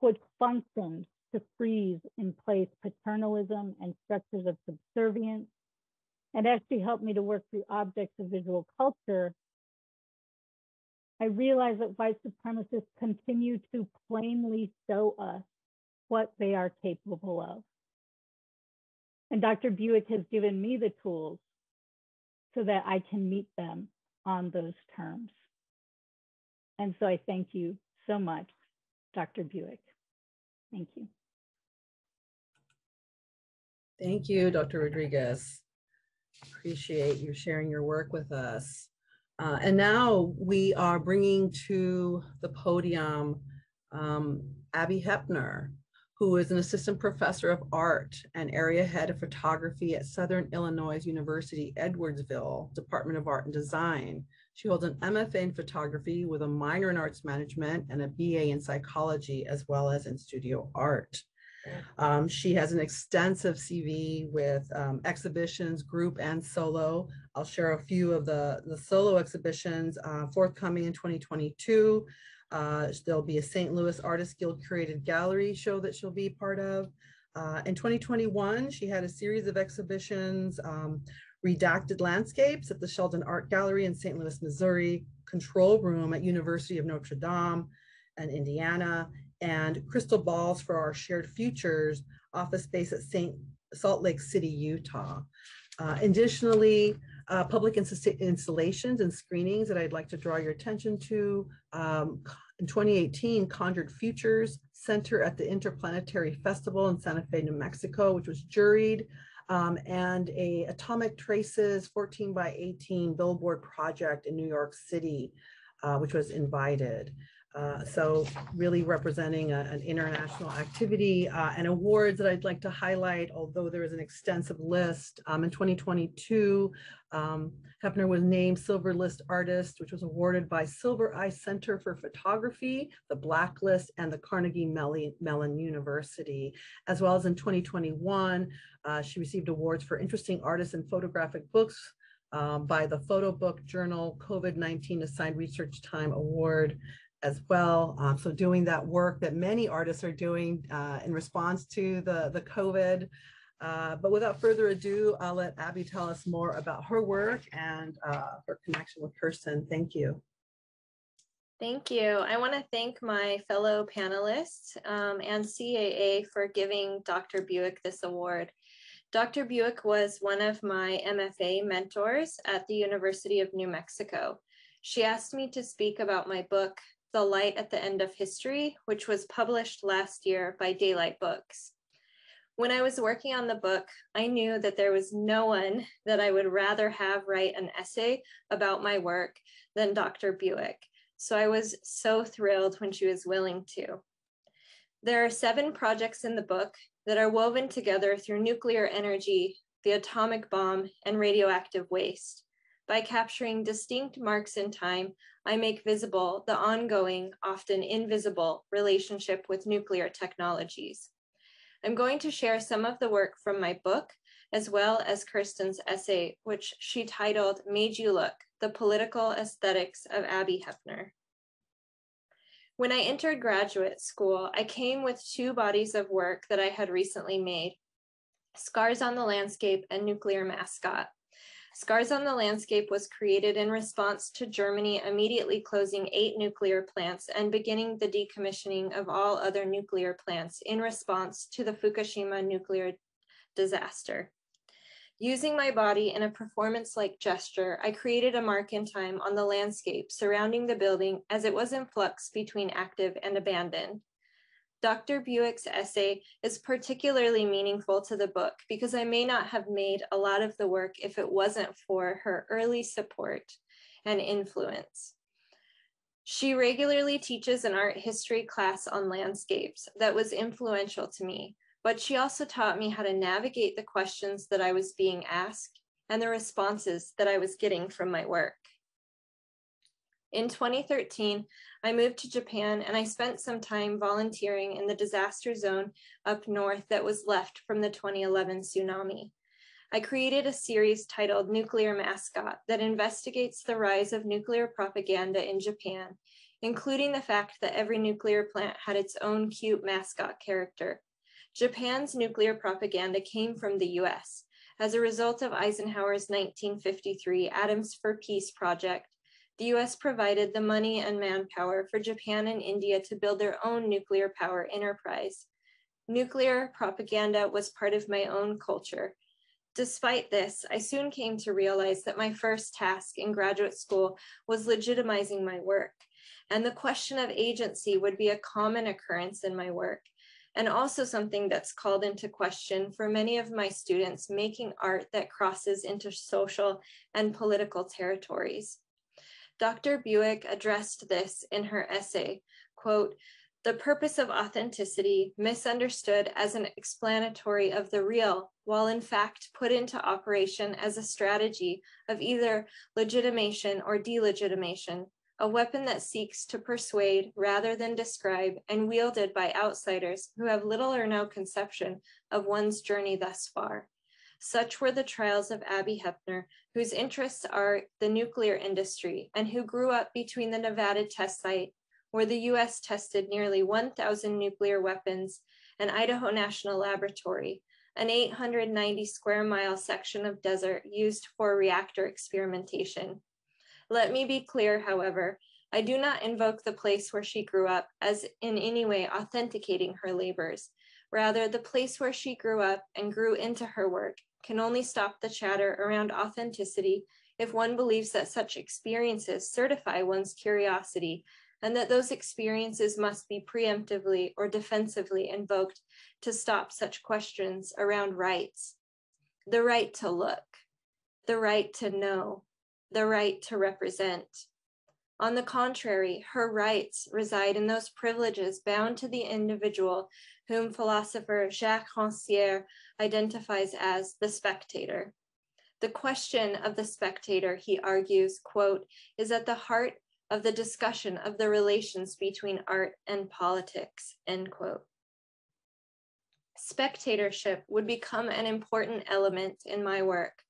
which functions to freeze in place paternalism and structures of subservience. And as she helped me to work through objects of visual culture, I realize that white supremacists continue to plainly show us what they are capable of. And Dr. Buick has given me the tools so that I can meet them on those terms. And so I thank you so much, Dr. Buick. Thank you. Thank you, Dr. Rodriguez. Appreciate you sharing your work with us. Uh, and now we are bringing to the podium um, Abbey Hepner, who is an assistant professor of art and area head of photography at Southern Illinois University, Edwardsville, Department of Art and Design. She holds an MFA in photography with a minor in arts management and a BA in psychology, as well as in studio art. Um, she has an extensive CV with um, exhibitions, group and solo. I'll share a few of the, the solo exhibitions uh, forthcoming in 2022. Uh, there'll be a St. Louis Artist Guild curated gallery show that she'll be part of. Uh, in 2021, she had a series of exhibitions, um, Redacted Landscapes at the Sheldon Art Gallery in St. Louis, Missouri, Control Room at University of Notre Dame and Indiana, and Crystal Balls for Our Shared Futures office space at St. Salt Lake City, Utah. Uh, additionally, uh, public installations and screenings that I'd like to draw your attention to. Um, in 2018, Conjured Futures Center at the Interplanetary Festival in Santa Fe, New Mexico, which was juried, um, and a Atomic Traces 14 by 18 billboard project in New York City, uh, which was invited. Uh, so really representing a, an international activity uh, and awards that I'd like to highlight, although there is an extensive list. Um, in 2022, um, was named Silver List Artist, which was awarded by Silver Eye Center for Photography, the Blacklist, and the Carnegie Mellon University. As well as in 2021, uh, she received awards for Interesting Artists and Photographic Books um, by the Photo Book Journal COVID-19 Assigned Research Time Award as well. Um, so doing that work that many artists are doing uh, in response to the, the COVID. Uh, but without further ado, I'll let Abbey tell us more about her work and uh, her connection with Kirsten. Thank you. Thank you. I want to thank my fellow panelists um, and CAA for giving Dr. Buick this award. Dr. Buick was one of my MFA mentors at the University of New Mexico. She asked me to speak about my book, the Light at the End of History, which was published last year by Daylight Books. When I was working on the book, I knew that there was no one that I would rather have write an essay about my work than Dr. Buick. So I was so thrilled when she was willing to. There are seven projects in the book that are woven together through nuclear energy, the atomic bomb, and radioactive waste. By capturing distinct marks in time, I make visible the ongoing, often invisible, relationship with nuclear technologies. I'm going to share some of the work from my book, as well as Kirsten's essay, which she titled Made You Look, The Political Aesthetics of Abbey Hepner. When I entered graduate school, I came with two bodies of work that I had recently made, Scars on the Landscape and Nuclear Mascot. Scars on the Landscape was created in response to Germany immediately closing eight nuclear plants and beginning the decommissioning of all other nuclear plants in response to the Fukushima nuclear disaster. Using my body in a performance-like gesture, I created a mark in time on the landscape surrounding the building as it was in flux between active and abandoned. Dr. Buick's essay is particularly meaningful to the book because I may not have made a lot of the work if it wasn't for her early support and influence. She regularly teaches an art history class on landscapes that was influential to me, but she also taught me how to navigate the questions that I was being asked and the responses that I was getting from my work. In 2013, I moved to Japan and I spent some time volunteering in the disaster zone up north that was left from the 2011 tsunami. I created a series titled Nuclear Mascot that investigates the rise of nuclear propaganda in Japan, including the fact that every nuclear plant had its own cute mascot character. Japan's nuclear propaganda came from the US as a result of Eisenhower's 1953 Atoms for Peace project the US provided the money and manpower for Japan and India to build their own nuclear power enterprise. Nuclear propaganda was part of my own culture. Despite this, I soon came to realize that my first task in graduate school was legitimizing my work, and the question of agency would be a common occurrence in my work, and also something that's called into question for many of my students making art that crosses into social and political territories. Dr. Buick addressed this in her essay, quote, the purpose of authenticity misunderstood as an explanatory of the real, while in fact put into operation as a strategy of either legitimation or delegitimation, a weapon that seeks to persuade rather than describe and wielded by outsiders who have little or no conception of one's journey thus far. Such were the trials of Abbey Hepner, whose interests are the nuclear industry and who grew up between the Nevada test site, where the US tested nearly 1,000 nuclear weapons, and Idaho National Laboratory, an 890 square mile section of desert used for reactor experimentation. Let me be clear, however, I do not invoke the place where she grew up as in any way authenticating her labors. Rather, the place where she grew up and grew into her work can only stop the chatter around authenticity if one believes that such experiences certify one's curiosity and that those experiences must be preemptively or defensively invoked to stop such questions around rights. The right to look, the right to know, the right to represent. On the contrary, her rights reside in those privileges bound to the individual whom philosopher Jacques Rancière identifies as the spectator. The question of the spectator, he argues, quote, is at the heart of the discussion of the relations between art and politics, end quote. Spectatorship would become an important element in my work.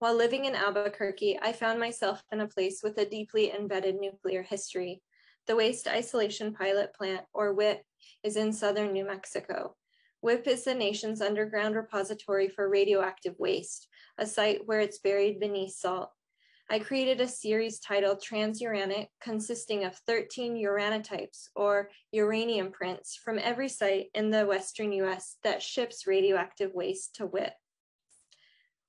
While living in Albuquerque, I found myself in a place with a deeply embedded nuclear history. The Waste Isolation Pilot Plant, or WIPP, is in southern New Mexico. WIPP is the nation's underground repository for radioactive waste, a site where it's buried beneath salt. I created a series titled Transuranic, consisting of 13 uranotypes or uranium prints from every site in the Western US that ships radioactive waste to WIPP.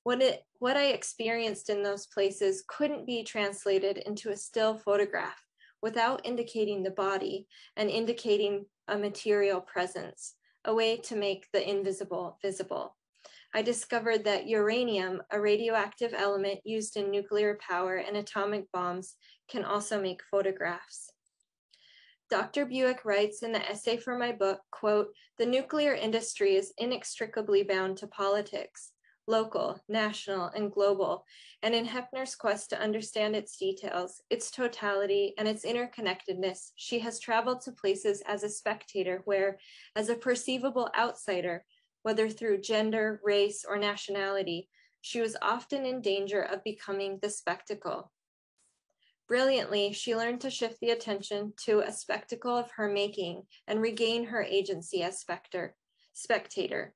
What, it, what I experienced in those places couldn't be translated into a still photograph without indicating the body and indicating a material presence a way to make the invisible visible. I discovered that uranium, a radioactive element used in nuclear power and atomic bombs, can also make photographs. Dr. Buick writes in the essay for my book, quote, the nuclear industry is inextricably bound to politics local, national, and global, and in Hepner's quest to understand its details, its totality, and its interconnectedness, she has traveled to places as a spectator where, as a perceivable outsider, whether through gender, race, or nationality, she was often in danger of becoming the spectacle. Brilliantly, she learned to shift the attention to a spectacle of her making and regain her agency as specter, spectator,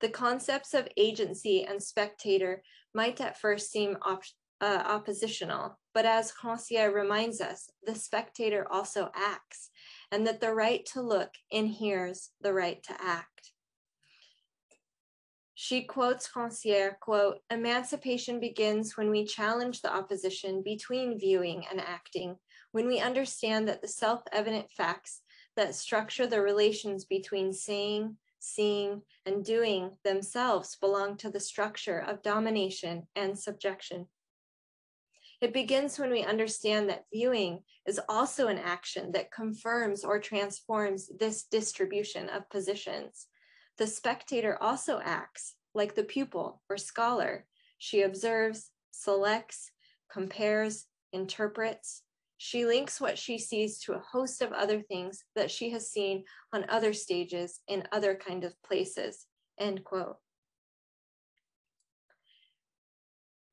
the concepts of agency and spectator might at first seem op uh, oppositional, but as Rancière reminds us, the spectator also acts, and that the right to look inheres the right to act. She quotes Rancière, quote, emancipation begins when we challenge the opposition between viewing and acting, when we understand that the self-evident facts that structure the relations between saying, seeing, and doing themselves belong to the structure of domination and subjection. It begins when we understand that viewing is also an action that confirms or transforms this distribution of positions. The spectator also acts like the pupil or scholar. She observes, selects, compares, interprets, She links what she sees to a host of other things that she has seen on other stages in other kind of places, end quote.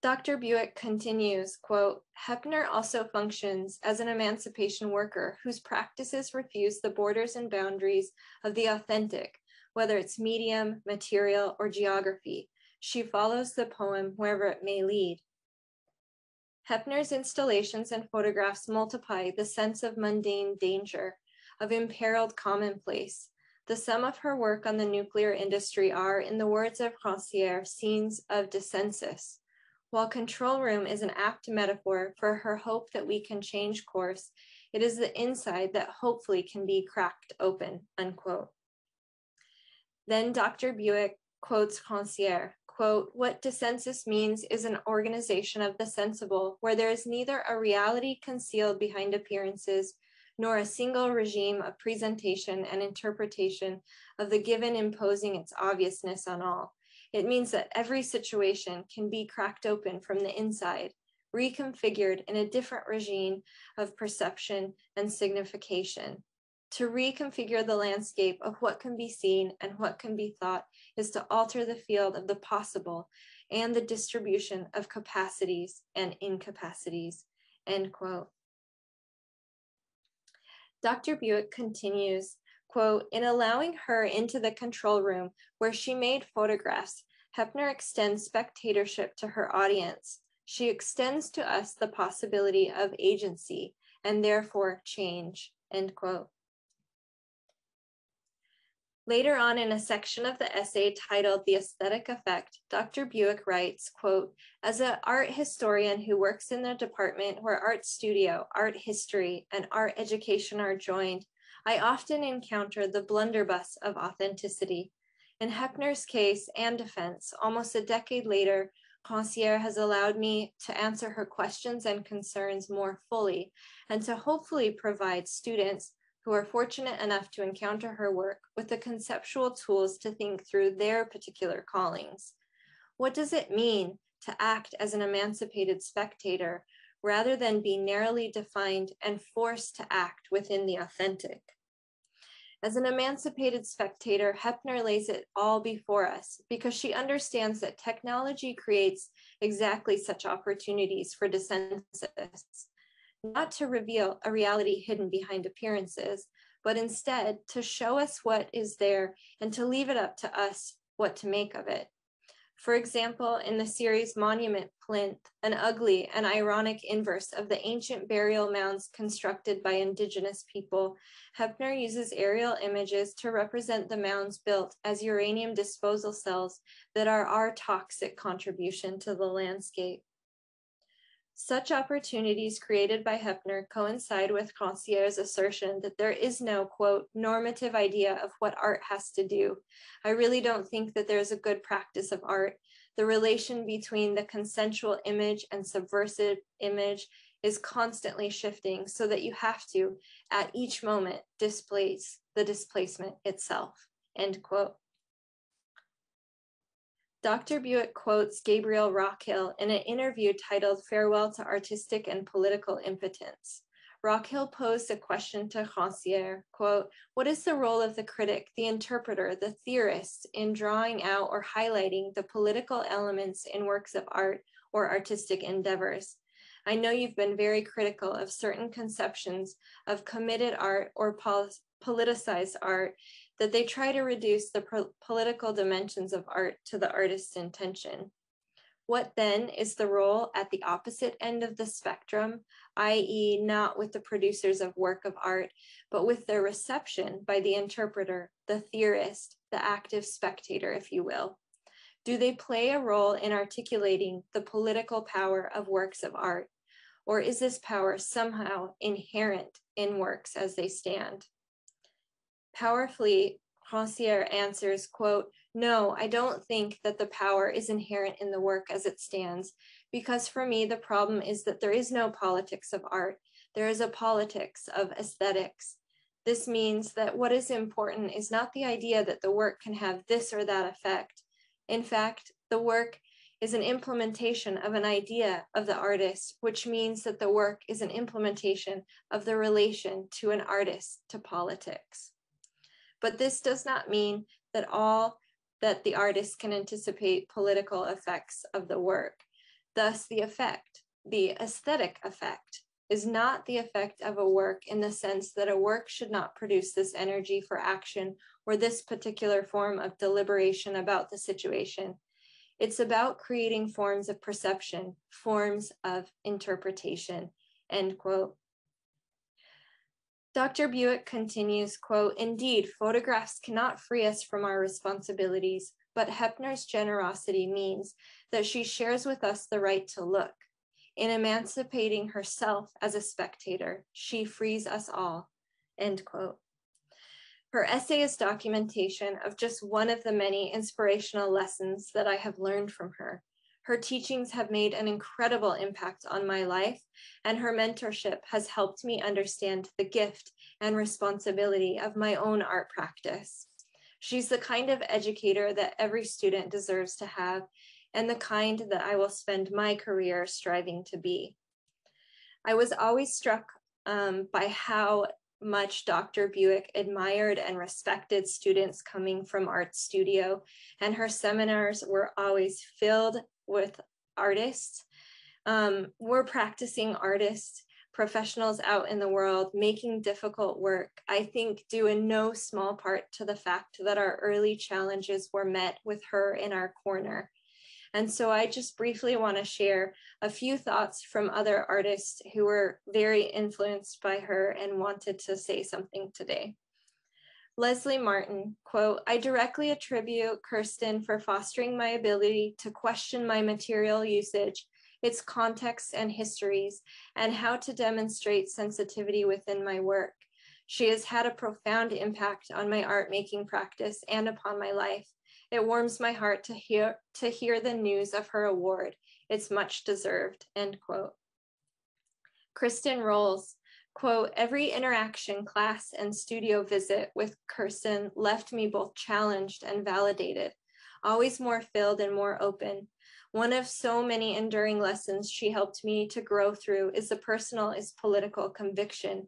Dr. Buick continues, quote, Hepner also functions as an emancipation worker whose practices refuse the borders and boundaries of the authentic, whether it's medium, material, or geography. She follows the poem wherever it may lead. Hepner's installations and photographs multiply the sense of mundane danger, of imperiled commonplace. The sum of her work on the nuclear industry are, in the words of Rancière, scenes of dissensus. While control room is an apt metaphor for her hope that we can change course, it is the inside that hopefully can be cracked open, unquote. Then Dr. Buick quotes Rancière, quote, what dissensus means is an organization of the sensible where there is neither a reality concealed behind appearances nor a single regime of presentation and interpretation of the given imposing its obviousness on all. It means that every situation can be cracked open from the inside, reconfigured in a different regime of perception and signification. To reconfigure the landscape of what can be seen and what can be thought is to alter the field of the possible and the distribution of capacities and incapacities, end quote. Dr. Buick continues, quote, in allowing her into the control room where she made photographs, Hepner extends spectatorship to her audience. She extends to us the possibility of agency and therefore change, end quote. Later on in a section of the essay titled The Aesthetic Effect, Dr. Buick writes, quote, as an art historian who works in the department where art studio, art history, and art education are joined, I often encounter the blunderbuss of authenticity. In Hepner's case and defense, almost a decade later, Rancière has allowed me to answer her questions and concerns more fully and to hopefully provide students who are fortunate enough to encounter her work with the conceptual tools to think through their particular callings. What does it mean to act as an emancipated spectator rather than be narrowly defined and forced to act within the authentic? As an emancipated spectator, Hepner lays it all before us because she understands that technology creates exactly such opportunities for dissensus not to reveal a reality hidden behind appearances, but instead to show us what is there and to leave it up to us what to make of it. For example, in the series Monument Plinth, an ugly and ironic inverse of the ancient burial mounds constructed by indigenous people, Hepner uses aerial images to represent the mounds built as uranium disposal cells that are our toxic contribution to the landscape. Such opportunities created by Hepner coincide with Rancière's assertion that there is no, quote, normative idea of what art has to do. I really don't think that there's a good practice of art. The relation between the consensual image and subversive image is constantly shifting so that you have to, at each moment, displace the displacement itself, end quote. Dr. Buick quotes Gabriel Rockhill in an interview titled Farewell to Artistic and Political Impotence. Rockhill posed a question to Rancière, quote, what is the role of the critic, the interpreter, the theorist in drawing out or highlighting the political elements in works of art or artistic endeavors? I know you've been very critical of certain conceptions of committed art or pol politicized art that they try to reduce the political dimensions of art to the artist's intention. What then is the role at the opposite end of the spectrum, i.e., not with the producers of work of art, but with their reception by the interpreter, the theorist, the active spectator, if you will? Do they play a role in articulating the political power of works of art? Or is this power somehow inherent in works as they stand? Powerfully, Rancière answers, quote, no, I don't think that the power is inherent in the work as it stands, because for me, the problem is that there is no politics of art. There is a politics of aesthetics. This means that what is important is not the idea that the work can have this or that effect. In fact, the work is an implementation of an idea of the artist, which means that the work is an implementation of the relation to an artist to politics. But this does not mean that all that the artist can anticipate political effects of the work. Thus, the effect, the aesthetic effect, is not the effect of a work in the sense that a work should not produce this energy for action or this particular form of deliberation about the situation. It's about creating forms of perception, forms of interpretation, end quote. Dr. Buick continues, quote, indeed, photographs cannot free us from our responsibilities, but Hepner's generosity means that she shares with us the right to look. In emancipating herself as a spectator, she frees us all, end quote. Her essay is documentation of just one of the many inspirational lessons that I have learned from her. Her teachings have made an incredible impact on my life, and her mentorship has helped me understand the gift and responsibility of my own art practice. She's the kind of educator that every student deserves to have, and the kind that I will spend my career striving to be. I was always struck um, by how much Dr. Buick admired and respected students coming from art studio, and her seminars were always filled with artists. Um, we're practicing artists, professionals out in the world making difficult work, I think due in no small part to the fact that our early challenges were met with her in our corner. And so I just briefly want to share a few thoughts from other artists who were very influenced by her and wanted to say something today. Leslie Martin, quote, I directly attribute Kirsten for fostering my ability to question my material usage, its contexts and histories, and how to demonstrate sensitivity within my work. She has had a profound impact on my art making practice and upon my life. It warms my heart to hear to hear the news of her award. It's much deserved. End quote. Kristen Rolls, quote, every interaction, class, and studio visit with Kirsten left me both challenged and validated, always more filled and more open. One of so many enduring lessons she helped me to grow through is the personal is political conviction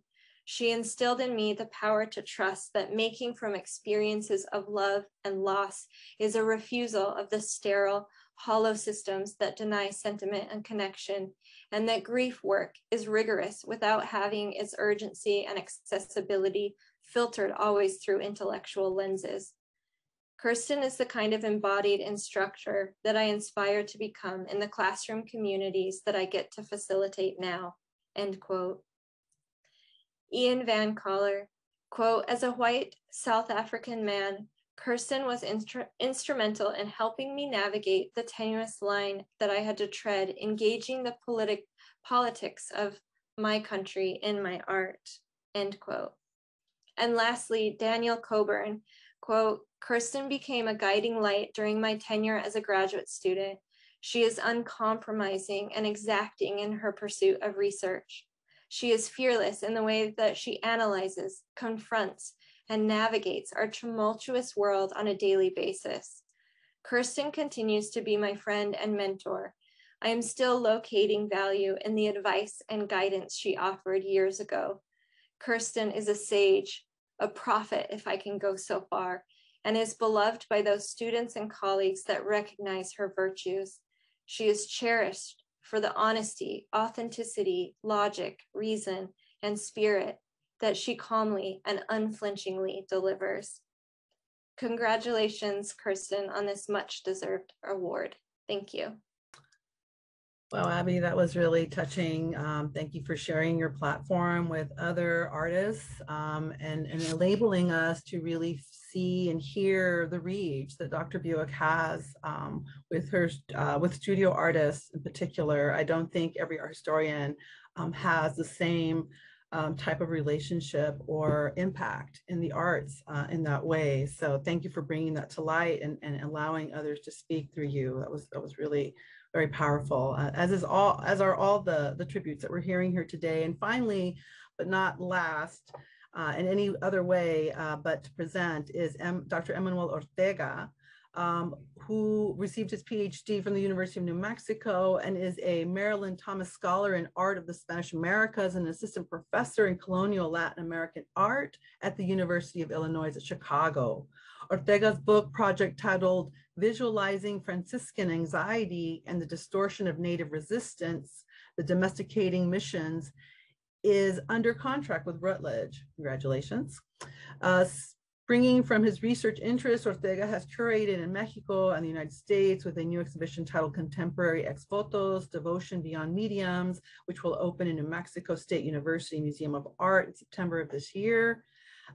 she instilled in me the power to trust that making from experiences of love and loss is a refusal of the sterile, hollow systems that deny sentiment and connection, and that grief work is rigorous without having its urgency and accessibility filtered always through intellectual lenses. Kirsten is the kind of embodied instructor that I inspire to become in the classroom communities that I get to facilitate now. End quote. Ian Van Coller, quote, as a white South African man, Kirsten was instru- instrumental in helping me navigate the tenuous line that I had to tread, engaging the politic politics of my country in my art, end quote. And lastly, Daniel Coburn, quote, Kirsten became a guiding light during my tenure as a graduate student. She is uncompromising and exacting in her pursuit of research. She is fearless in the way that she analyzes, confronts, and navigates our tumultuous world on a daily basis. Kirsten continues to be my friend and mentor. I am still locating value in the advice and guidance she offered years ago. Kirsten is a sage, a prophet, if I can go so far, and is beloved by those students and colleagues that recognize her virtues. She is cherished for the honesty, authenticity, logic, reason, and spirit that she calmly and unflinchingly delivers. Congratulations, Kirsten, on this much deserved award. Thank you. Well, Abbey, that was really touching. Um, thank you for sharing your platform with other artists um, and, and enabling us to really see and hear the reach that Dr. Buick has um, with her uh, with studio artists in particular. I don't think every art historian um, has the same um, type of relationship or impact in the arts uh, in that way. So thank you for bringing that to light and, and allowing others to speak through you. That was that was really very powerful, uh, as is all as are all the the tributes that we're hearing here today. And finally, but not last, uh, in any other way uh, but to present is M Dr. Emmanuel Ortega, um, who received his PhD from the University of New Mexico and is a Marilyn Thomas Scholar in Art of the Spanish Americas and assistant professor in colonial Latin American art at the University of Illinois at Chicago. Ortega's book project titled Visualizing Franciscan Anxiety and the Distortion of Native Resistance, the Domesticating Missions, is under contract with Routledge. Congratulations. Uh, Springing from his research interests, Ortega has curated in Mexico and the United States with a new exhibition titled Contemporary Ex Votos, Devotion Beyond Mediums, which will open in New Mexico State University Museum of Art in September of this year.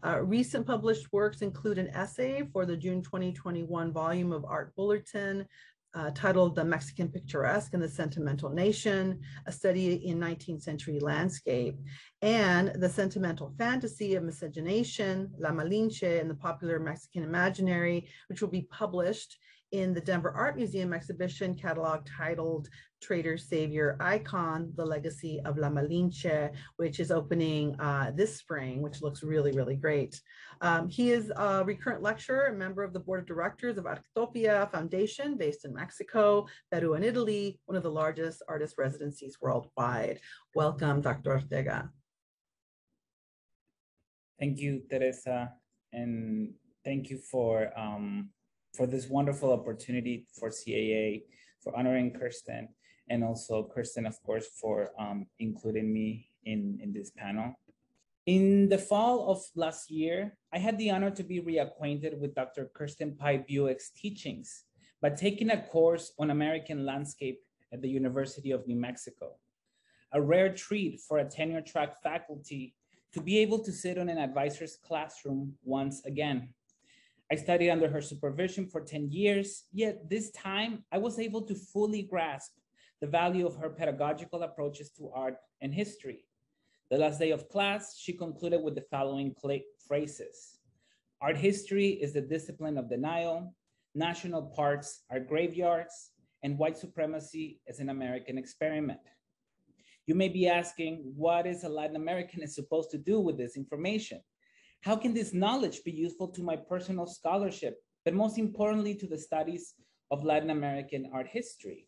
Uh, recent published works include an essay for the June 2021 volume of Art Bulletin uh, titled The Mexican Picturesque and the Sentimental Nation, a study in 19th century landscape, and The Sentimental Fantasy of Miscegenation, La Malinche, and the Popular Mexican Imaginary, which will be published in the Denver Art Museum exhibition catalog titled Traitor Savior Icon, The Legacy of La Malinche, which is opening uh, this spring, which looks really, really great. Um, he is a recurrent lecturer and member of the board of directors of Artopia Foundation based in Mexico, Peru, and Italy, one of the largest artist residencies worldwide. Welcome, Dr. Ortega. Thank you, Theresa, and thank you for um, for this wonderful opportunity for CAA, for honoring Kirsten, and also Kirsten, of course, for um, including me in, in this panel. In the fall of last year, I had the honor to be reacquainted with Dr. Kirsten P. Buick's teachings by taking a course on American landscape at the University of New Mexico. A rare treat for a tenure track faculty to be able to sit on an advisor's classroom once again. I studied under her supervision for 10 years, yet this time I was able to fully grasp the value of her pedagogical approaches to art and history. The last day of class, she concluded with the following phrases. Art history is the discipline of denial, national parks are graveyards, and white supremacy is an American experiment. You may be asking, what is a Latin American is supposed to do with this information? How can this knowledge be useful to my personal scholarship, but most importantly to the studies of Latin American art history?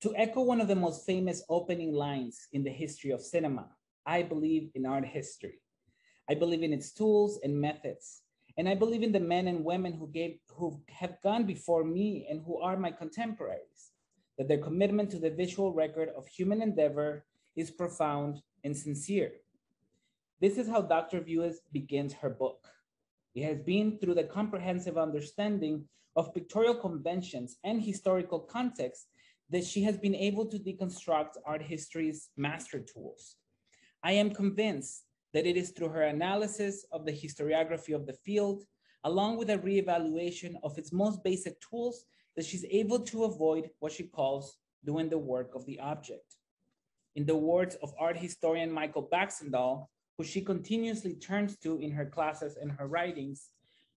To echo one of the most famous opening lines in the history of cinema, I believe in art history. I believe in its tools and methods. And I believe in the men and women who, gave, who have gone before me and who are my contemporaries, that their commitment to the visual record of human endeavor is profound and sincere. This is how Dr. Buick begins her book. It has been through the comprehensive understanding of pictorial conventions and historical context that she has been able to deconstruct art history's master tools. I am convinced that it is through her analysis of the historiography of the field, along with a reevaluation of its most basic tools, that she's able to avoid what she calls doing the work of the object. In the words of art historian Michael Baxandall, who she continuously turns to in her classes and her writings,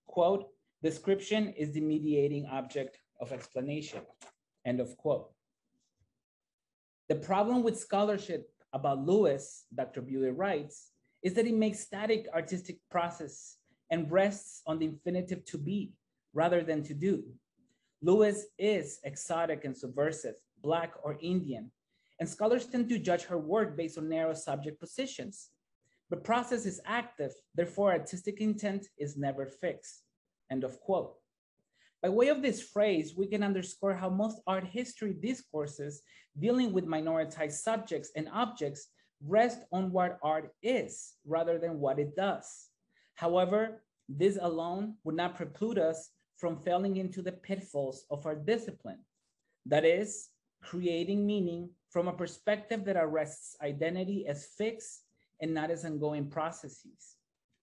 quote, description is the mediating object of explanation, end of quote. The problem with scholarship about Lewis, Dr. Buick writes, is that it makes static artistic process and rests on the infinitive to be rather than to do. Lewis is exotic and subversive, Black or Indian, and scholars tend to judge her work based on narrow subject positions. The process is active, therefore artistic intent is never fixed. End of quote. By way of this phrase, we can underscore how most art history discourses dealing with minoritized subjects and objects rest on what art is rather than what it does. However, this alone would not preclude us from falling into the pitfalls of our discipline. That is, creating meaning from a perspective that arrests identity as fixed and not as ongoing processes.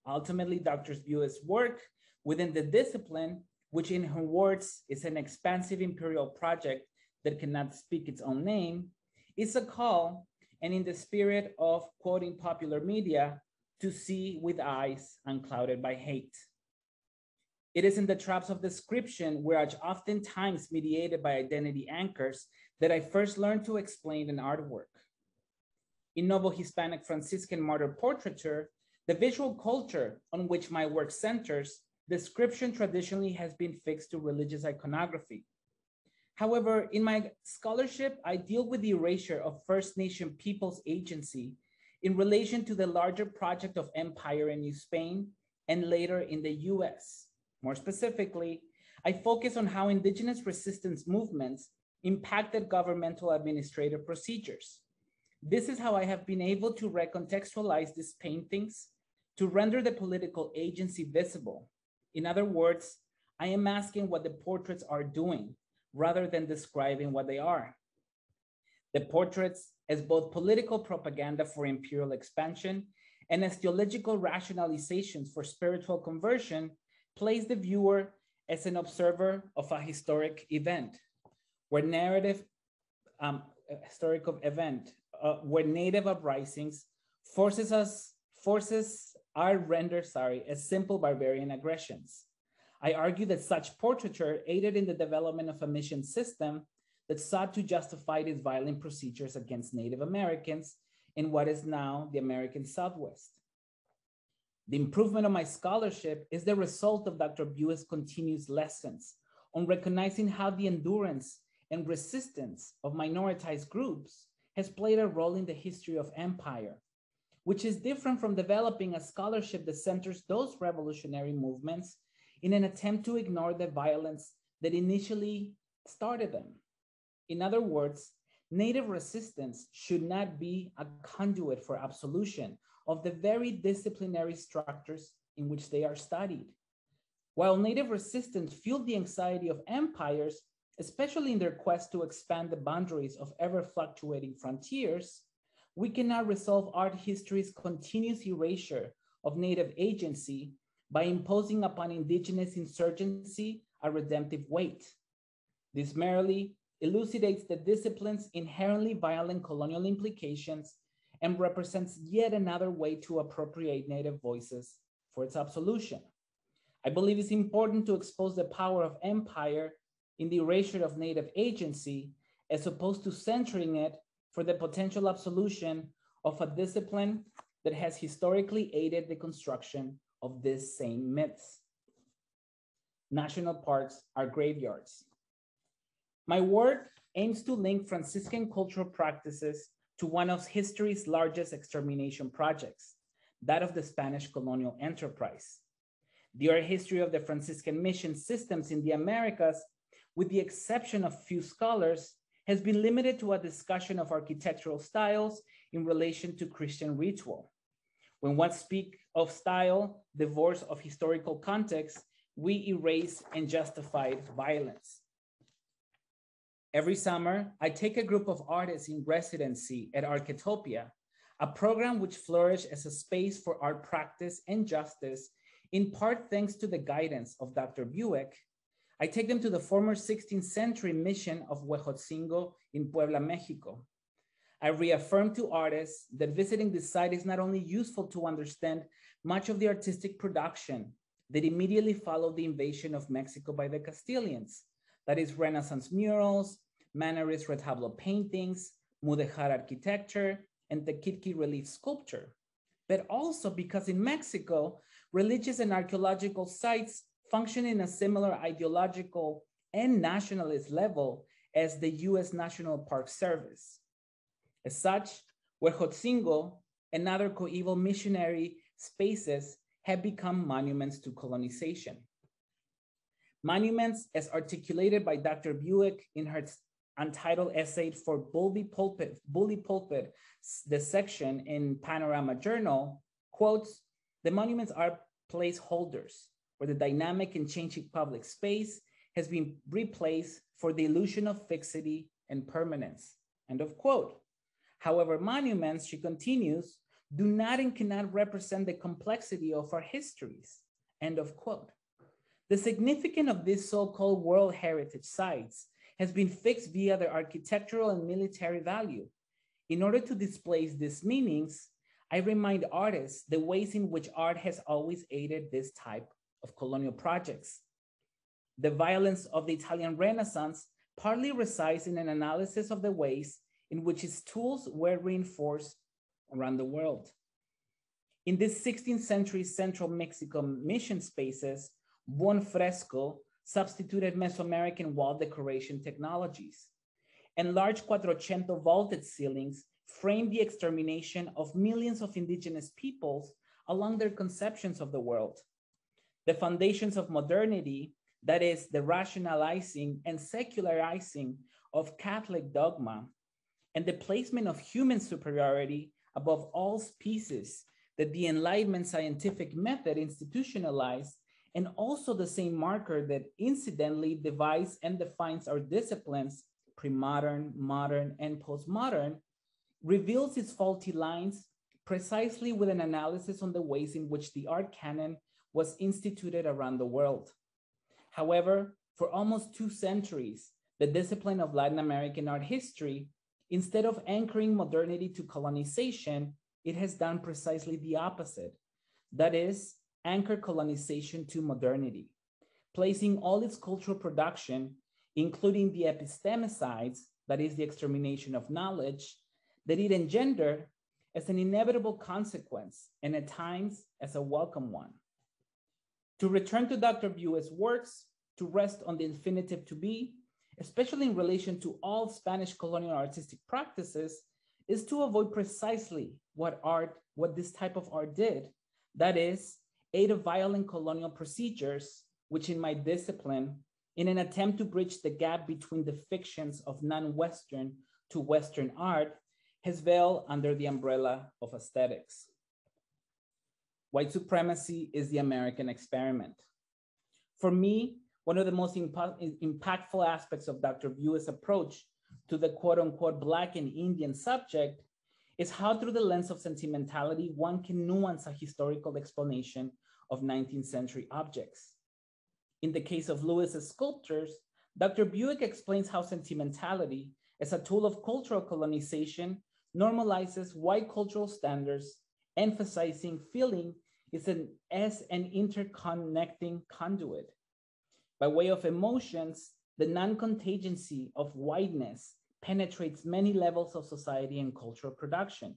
Ultimately, Dr. Buick's work within the discipline, which in her words is an expansive imperial project that cannot speak its own name, is a call, and in the spirit of quoting popular media, to see with eyes unclouded by hate. It is in the traps of description, which oftentimes mediated by identity anchors, that I first learned to explain an artwork in Novo Hispanic Franciscan martyr portraiture, the visual culture on which my work centers description traditionally has been fixed to religious iconography. However, in my scholarship, I deal with the erasure of First Nation people's agency in relation to the larger project of empire in New Spain and later in the US. More specifically, I focus on how indigenous resistance movements impacted governmental administrative procedures. This is how I have been able to recontextualize these paintings to render the political agency visible. In other words, I am asking what the portraits are doing rather than describing what they are. The portraits as both political propaganda for imperial expansion and as theological rationalizations for spiritual conversion place the viewer as an observer of a historic event where narrative um, historical event uh, where native uprisings forces us forces are rendered sorry as simple barbarian aggressions i argue that such portraiture aided in the development of a mission system that sought to justify its violent procedures against native americans in what is now the american southwest the improvement of my scholarship is the result of Dr. Buick's continuous lessons on recognizing how the endurance and resistance of minoritized groups has played a role in the history of empire, which is different from developing a scholarship that centers those revolutionary movements in an attempt to ignore the violence that initially started them. In other words, Native resistance should not be a conduit for absolution of the very disciplinary structures in which they are studied. While Native resistance fueled the anxiety of empires, especially in their quest to expand the boundaries of ever fluctuating frontiers, we cannot resolve art history's continuous erasure of Native agency by imposing upon Indigenous insurgency a redemptive weight. This merely elucidates the discipline's inherently violent colonial implications and represents yet another way to appropriate Native voices for its absolution. I believe it's important to expose the power of empire in the erasure of Native agency as opposed to centering it for the potential absolution of a discipline that has historically aided the construction of these same myths. National parks are graveyards. My work aims to link Franciscan cultural practices to one of history's largest extermination projects, that of the Spanish colonial enterprise. The art history of the Franciscan mission systems in the Americas, with the exception of few scholars, has been limited to a discussion of architectural styles in relation to Christian ritual. When one speak of style divorced of historical context, we erase and justify violence. Every summer, I take a group of artists in residency at Arquitopia, a program which flourished as a space for art practice and justice, in part thanks to the guidance of Dr. Buick. I take them to the former 16th century mission of Huejotzingo in Puebla, Mexico. I reaffirm to artists that visiting this site is not only useful to understand much of the artistic production that immediately followed the invasion of Mexico by the Castilians, that is Renaissance murals, Mannerist retablo paintings, Mudéjar architecture, and Tequitqui relief sculpture, but also because in Mexico, religious and archaeological sites function in a similar ideological and nationalist level as the US National Park Service. As such, Huejotzingo and other coeval missionary spaces have become monuments to colonization. Monuments, as articulated by Dr. Buick in her untitled essay for Bully Pulpit, Bully Pulpit, the section in Panorama Journal, quotes, the monuments are placeholders where the dynamic and changing public space has been replaced for the illusion of fixity and permanence, end of quote. However, monuments, she continues, do not and cannot represent the complexity of our histories, end of quote. The significance of these so-called World Heritage sites has been fixed via their architectural and military value. In order to displace these meanings, I remind artists the ways in which art has always aided this type of colonial projects. The violence of the Italian Renaissance partly resides in an analysis of the ways in which its tools were reinforced around the world. In this 16th century central Mexico mission spaces, buon fresco substituted Mesoamerican wall decoration technologies. And large quattrocento vaulted ceilings framed the extermination of millions of indigenous peoples along their conceptions of the world. The foundations of modernity, that is, the rationalizing and secularizing of Catholic dogma, and the placement of human superiority above all species that the Enlightenment scientific method institutionalized, and also the same marker that incidentally divides and defines our disciplines, pre-modern, modern, and postmodern, reveals its faulty lines precisely with an analysis on the ways in which the art canon was instituted around the world. However, for almost two centuries, the discipline of Latin American art history, instead of anchoring modernity to colonization, it has done precisely the opposite. That is, anchor colonization to modernity, placing all its cultural production, including the epistemicides, that is the extermination of knowledge, that it engendered as an inevitable consequence and at times as a welcome one. To return to Dr. Buick's works, to rest on the infinitive to be, especially in relation to all Spanish colonial artistic practices, is to avoid precisely what art, what this type of art did. That is, aid of violent colonial procedures, which in my discipline, in an attempt to bridge the gap between the fictions of non-Western to Western art, has veiled under the umbrella of aesthetics. White supremacy is the American experiment. For me, one of the most impactful aspects of Dr. Buick's approach to the quote unquote Black and Indian subject is how through the lens of sentimentality, one can nuance a historical explanation of 19th century objects. In the case of Lewis's sculptures, Dr. Buick explains how sentimentality as a tool of cultural colonization normalizes white cultural standards, emphasizing feeling is an, as an interconnecting conduit. By way of emotions, the non-contagiousy of whiteness penetrates many levels of society and cultural production.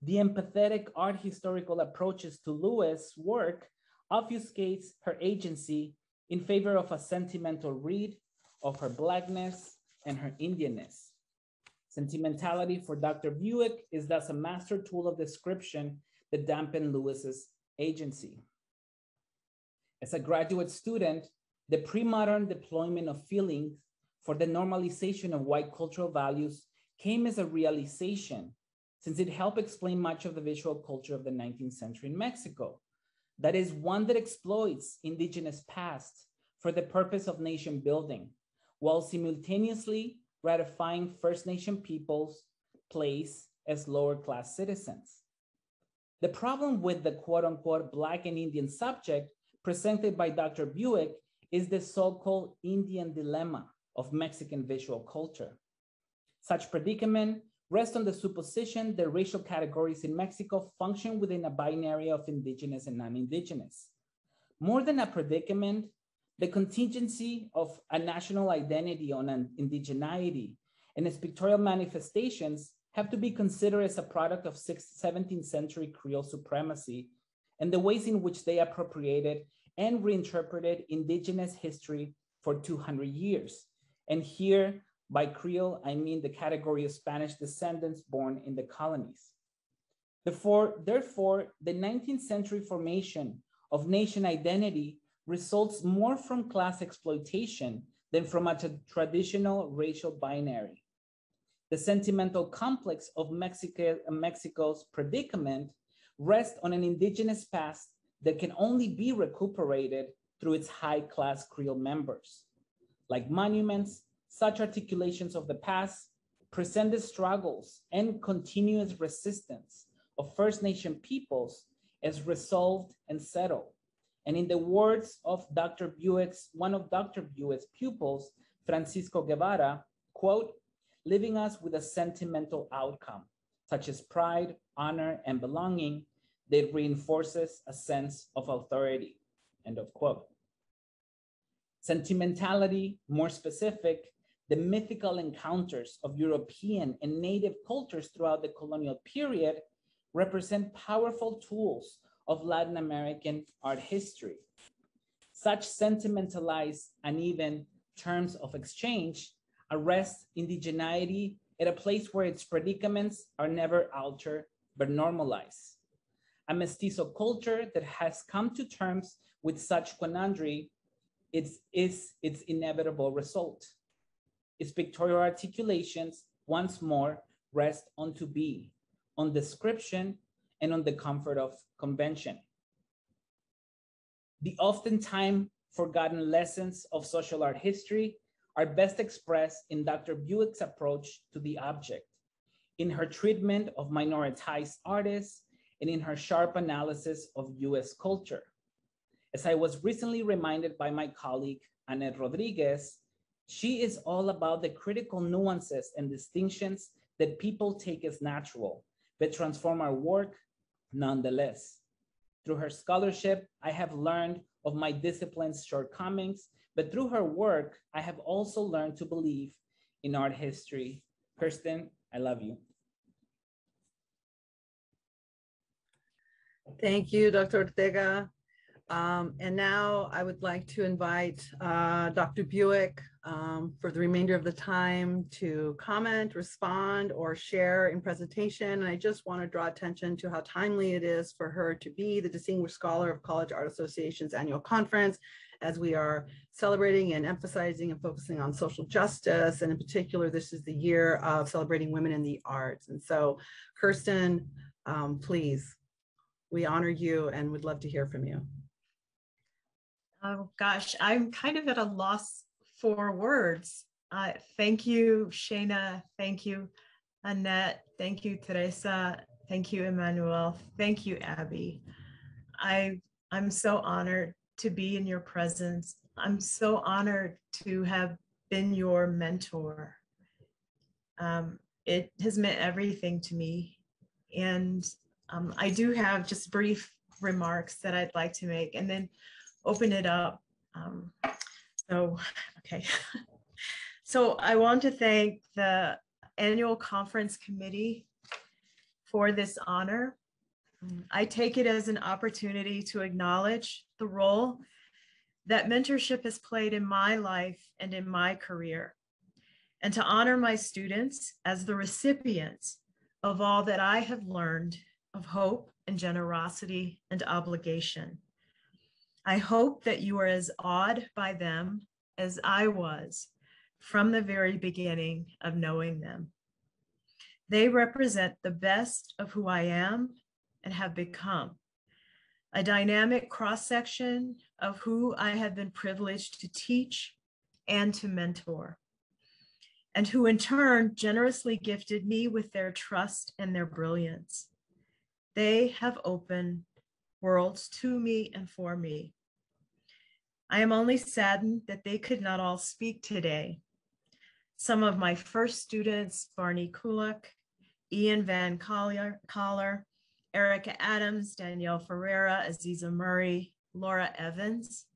The empathetic art historical approaches to Lewis' work obfuscates her agency in favor of a sentimental read of her Blackness and her Indianness. Sentimentality for Dr. Buick is thus a master tool of description that dampened Lewis's agency. As a graduate student, the pre-modern deployment of feelings for the normalization of white cultural values came as a realization since it helped explain much of the visual culture of the 19th century in Mexico. That is one that exploits indigenous past for the purpose of nation building, while simultaneously ratifying First Nation peoples' place as lower class citizens. The problem with the quote unquote Black and Indian subject presented by Dr. Buick is the so-called Indian dilemma of Mexican visual culture. Such predicament rests on the supposition that racial categories in Mexico function within a binary of indigenous and non-indigenous. More than a predicament, the contingency of a national identity on an indigeneity and its pictorial manifestations have to be considered as a product of 17th century Creole supremacy and the ways in which they appropriated and reinterpreted indigenous history for 200 years. And here, by Creole, I mean the category of Spanish descendants born in the colonies. Therefore, therefore, the 19th century formation of nation identity results more from class exploitation than from a traditional racial binary. The sentimental complex of Mexico, Mexico's predicament rests on an indigenous past that can only be recuperated through its high class Creole members. Like monuments, such articulations of the past present the struggles and continuous resistance of First Nation peoples as resolved and settled. And in the words of Dr. Buick's, one of Dr. Buick's pupils, Francisco Guevara, quote, leaving us with a sentimental outcome, such as pride, honor, and belonging that reinforces a sense of authority, end of quote. Sentimentality, more specific, the mythical encounters of European and native cultures throughout the colonial period represent powerful tools of Latin American art history. Such sentimentalized and even terms of exchange arrest indigeneity at a place where its predicaments are never altered but normalized. A mestizo culture that has come to terms with such quandary it's, is its inevitable result. Its pictorial articulations once more rest on to be, on description, and on the comfort of convention. The oftentimes forgotten lessons of social art history are best expressed in Dr. Buick's approach to the object, in her treatment of minoritized artists, and in her sharp analysis of US culture. As I was recently reminded by my colleague, Annette Rodriguez, she is all about the critical nuances and distinctions that people take as natural, but transform our work nonetheless. Through her scholarship, I have learned of my discipline's shortcomings, but through her work, I have also learned to believe in art history. Kirsten, I love you. Thank you, Dr. Ortega. Um, and now I would like to invite uh, Dr. Buick um, for the remainder of the time to comment, respond, or share in presentation. And I just want to draw attention to how timely it is for her to be the Distinguished Scholar of College Art Association's annual conference as we are celebrating and emphasizing and focusing on social justice. And in particular, this is the year of celebrating women in the arts. And so Kirsten, um, please, we honor you and would love to hear from you. Oh gosh, I'm kind of at a loss for words. Uh, thank you, Shana. Thank you, Annette. Thank you, Theresa. Thank you, Emmanuel. Thank you, Abbey. I I'm so honored to be in your presence. I'm so honored to have been your mentor. Um, it has meant everything to me, and um, I do have just brief remarks that I'd like to make, and then open it up. Um, so, okay. so I want to thank the annual conference committee for this honor. I take it as an opportunity to acknowledge the role that mentorship has played in my life and in my career, and to honor my students as the recipients of all that I have learned of hope and generosity and obligation. I hope that you are as awed by them as I was from the very beginning of knowing them. They represent the best of who I am and have become, a dynamic cross section of who I have been privileged to teach and to mentor, and who in turn generously gifted me with their trust and their brilliance. They have opened worlds to me and for me I am only saddened that they could not all speak today. Some of my first students, Barney Kulak, Ian Van Collier, Collar, Erica Adams, Danielle Ferreira, Aziza Murray, Laura Evans,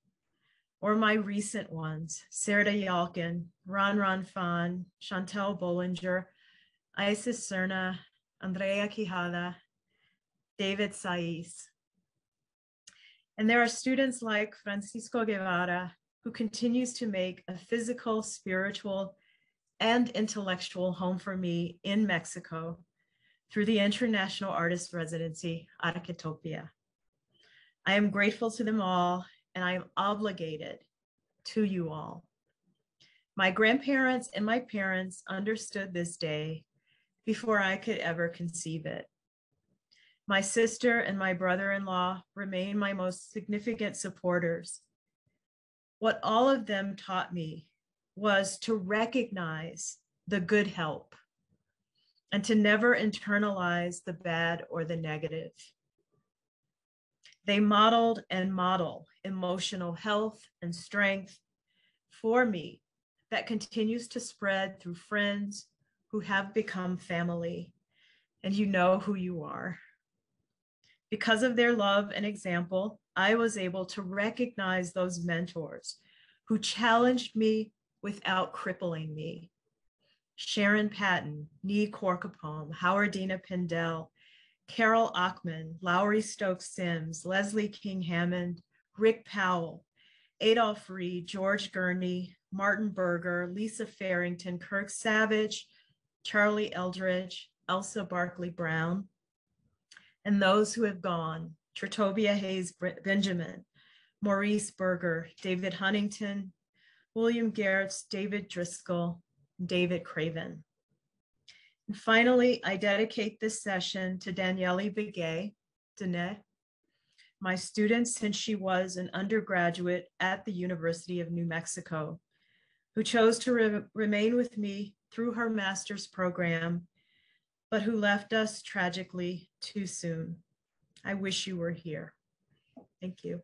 or my recent ones, Serta Yalkin, Ron Ron Fan, Chantel Bollinger, Isis Cerna, Andrea Quijada, David Saiz, and there are students like Francisco Guevara, who continues to make a physical, spiritual, and intellectual home for me in Mexico through the International Artist Residency, Arquitopia. I am grateful to them all, and I am obligated to you all. My grandparents and my parents understood this day before I could ever conceive it. My sister and my brother in law remain my most significant supporters. What all of them taught me was to recognize the good help and to never internalize the bad or the negative. They modeled and model emotional health and strength for me that continues to spread through friends who have become family, and you know who you are. Because of their love and example, I was able to recognize those mentors who challenged me without crippling me. Sharon Patton, Nii Quarcoopome, Howardena Pindell, Carol Ockman, Lowery Stokes Sims, Leslie King Hammond, Rick Powell, Adolph Reed, George Gurney, Martin Berger, Lisa Farrington, Kirk Savage, Charlie Eldredge, Elsa Barkley Brown, and those who have gone, Tritobia Hayes Benjamin, Maurice Berger, David Huntington, William Gerdts, David Driskell, David Craven. And finally, I dedicate this session to Daniele Begay, Dene, my student since she was an undergraduate at the University of New Mexico, who chose to re remain with me through her master's program, but who left us tragically too soon. I wish you were here. Thank you.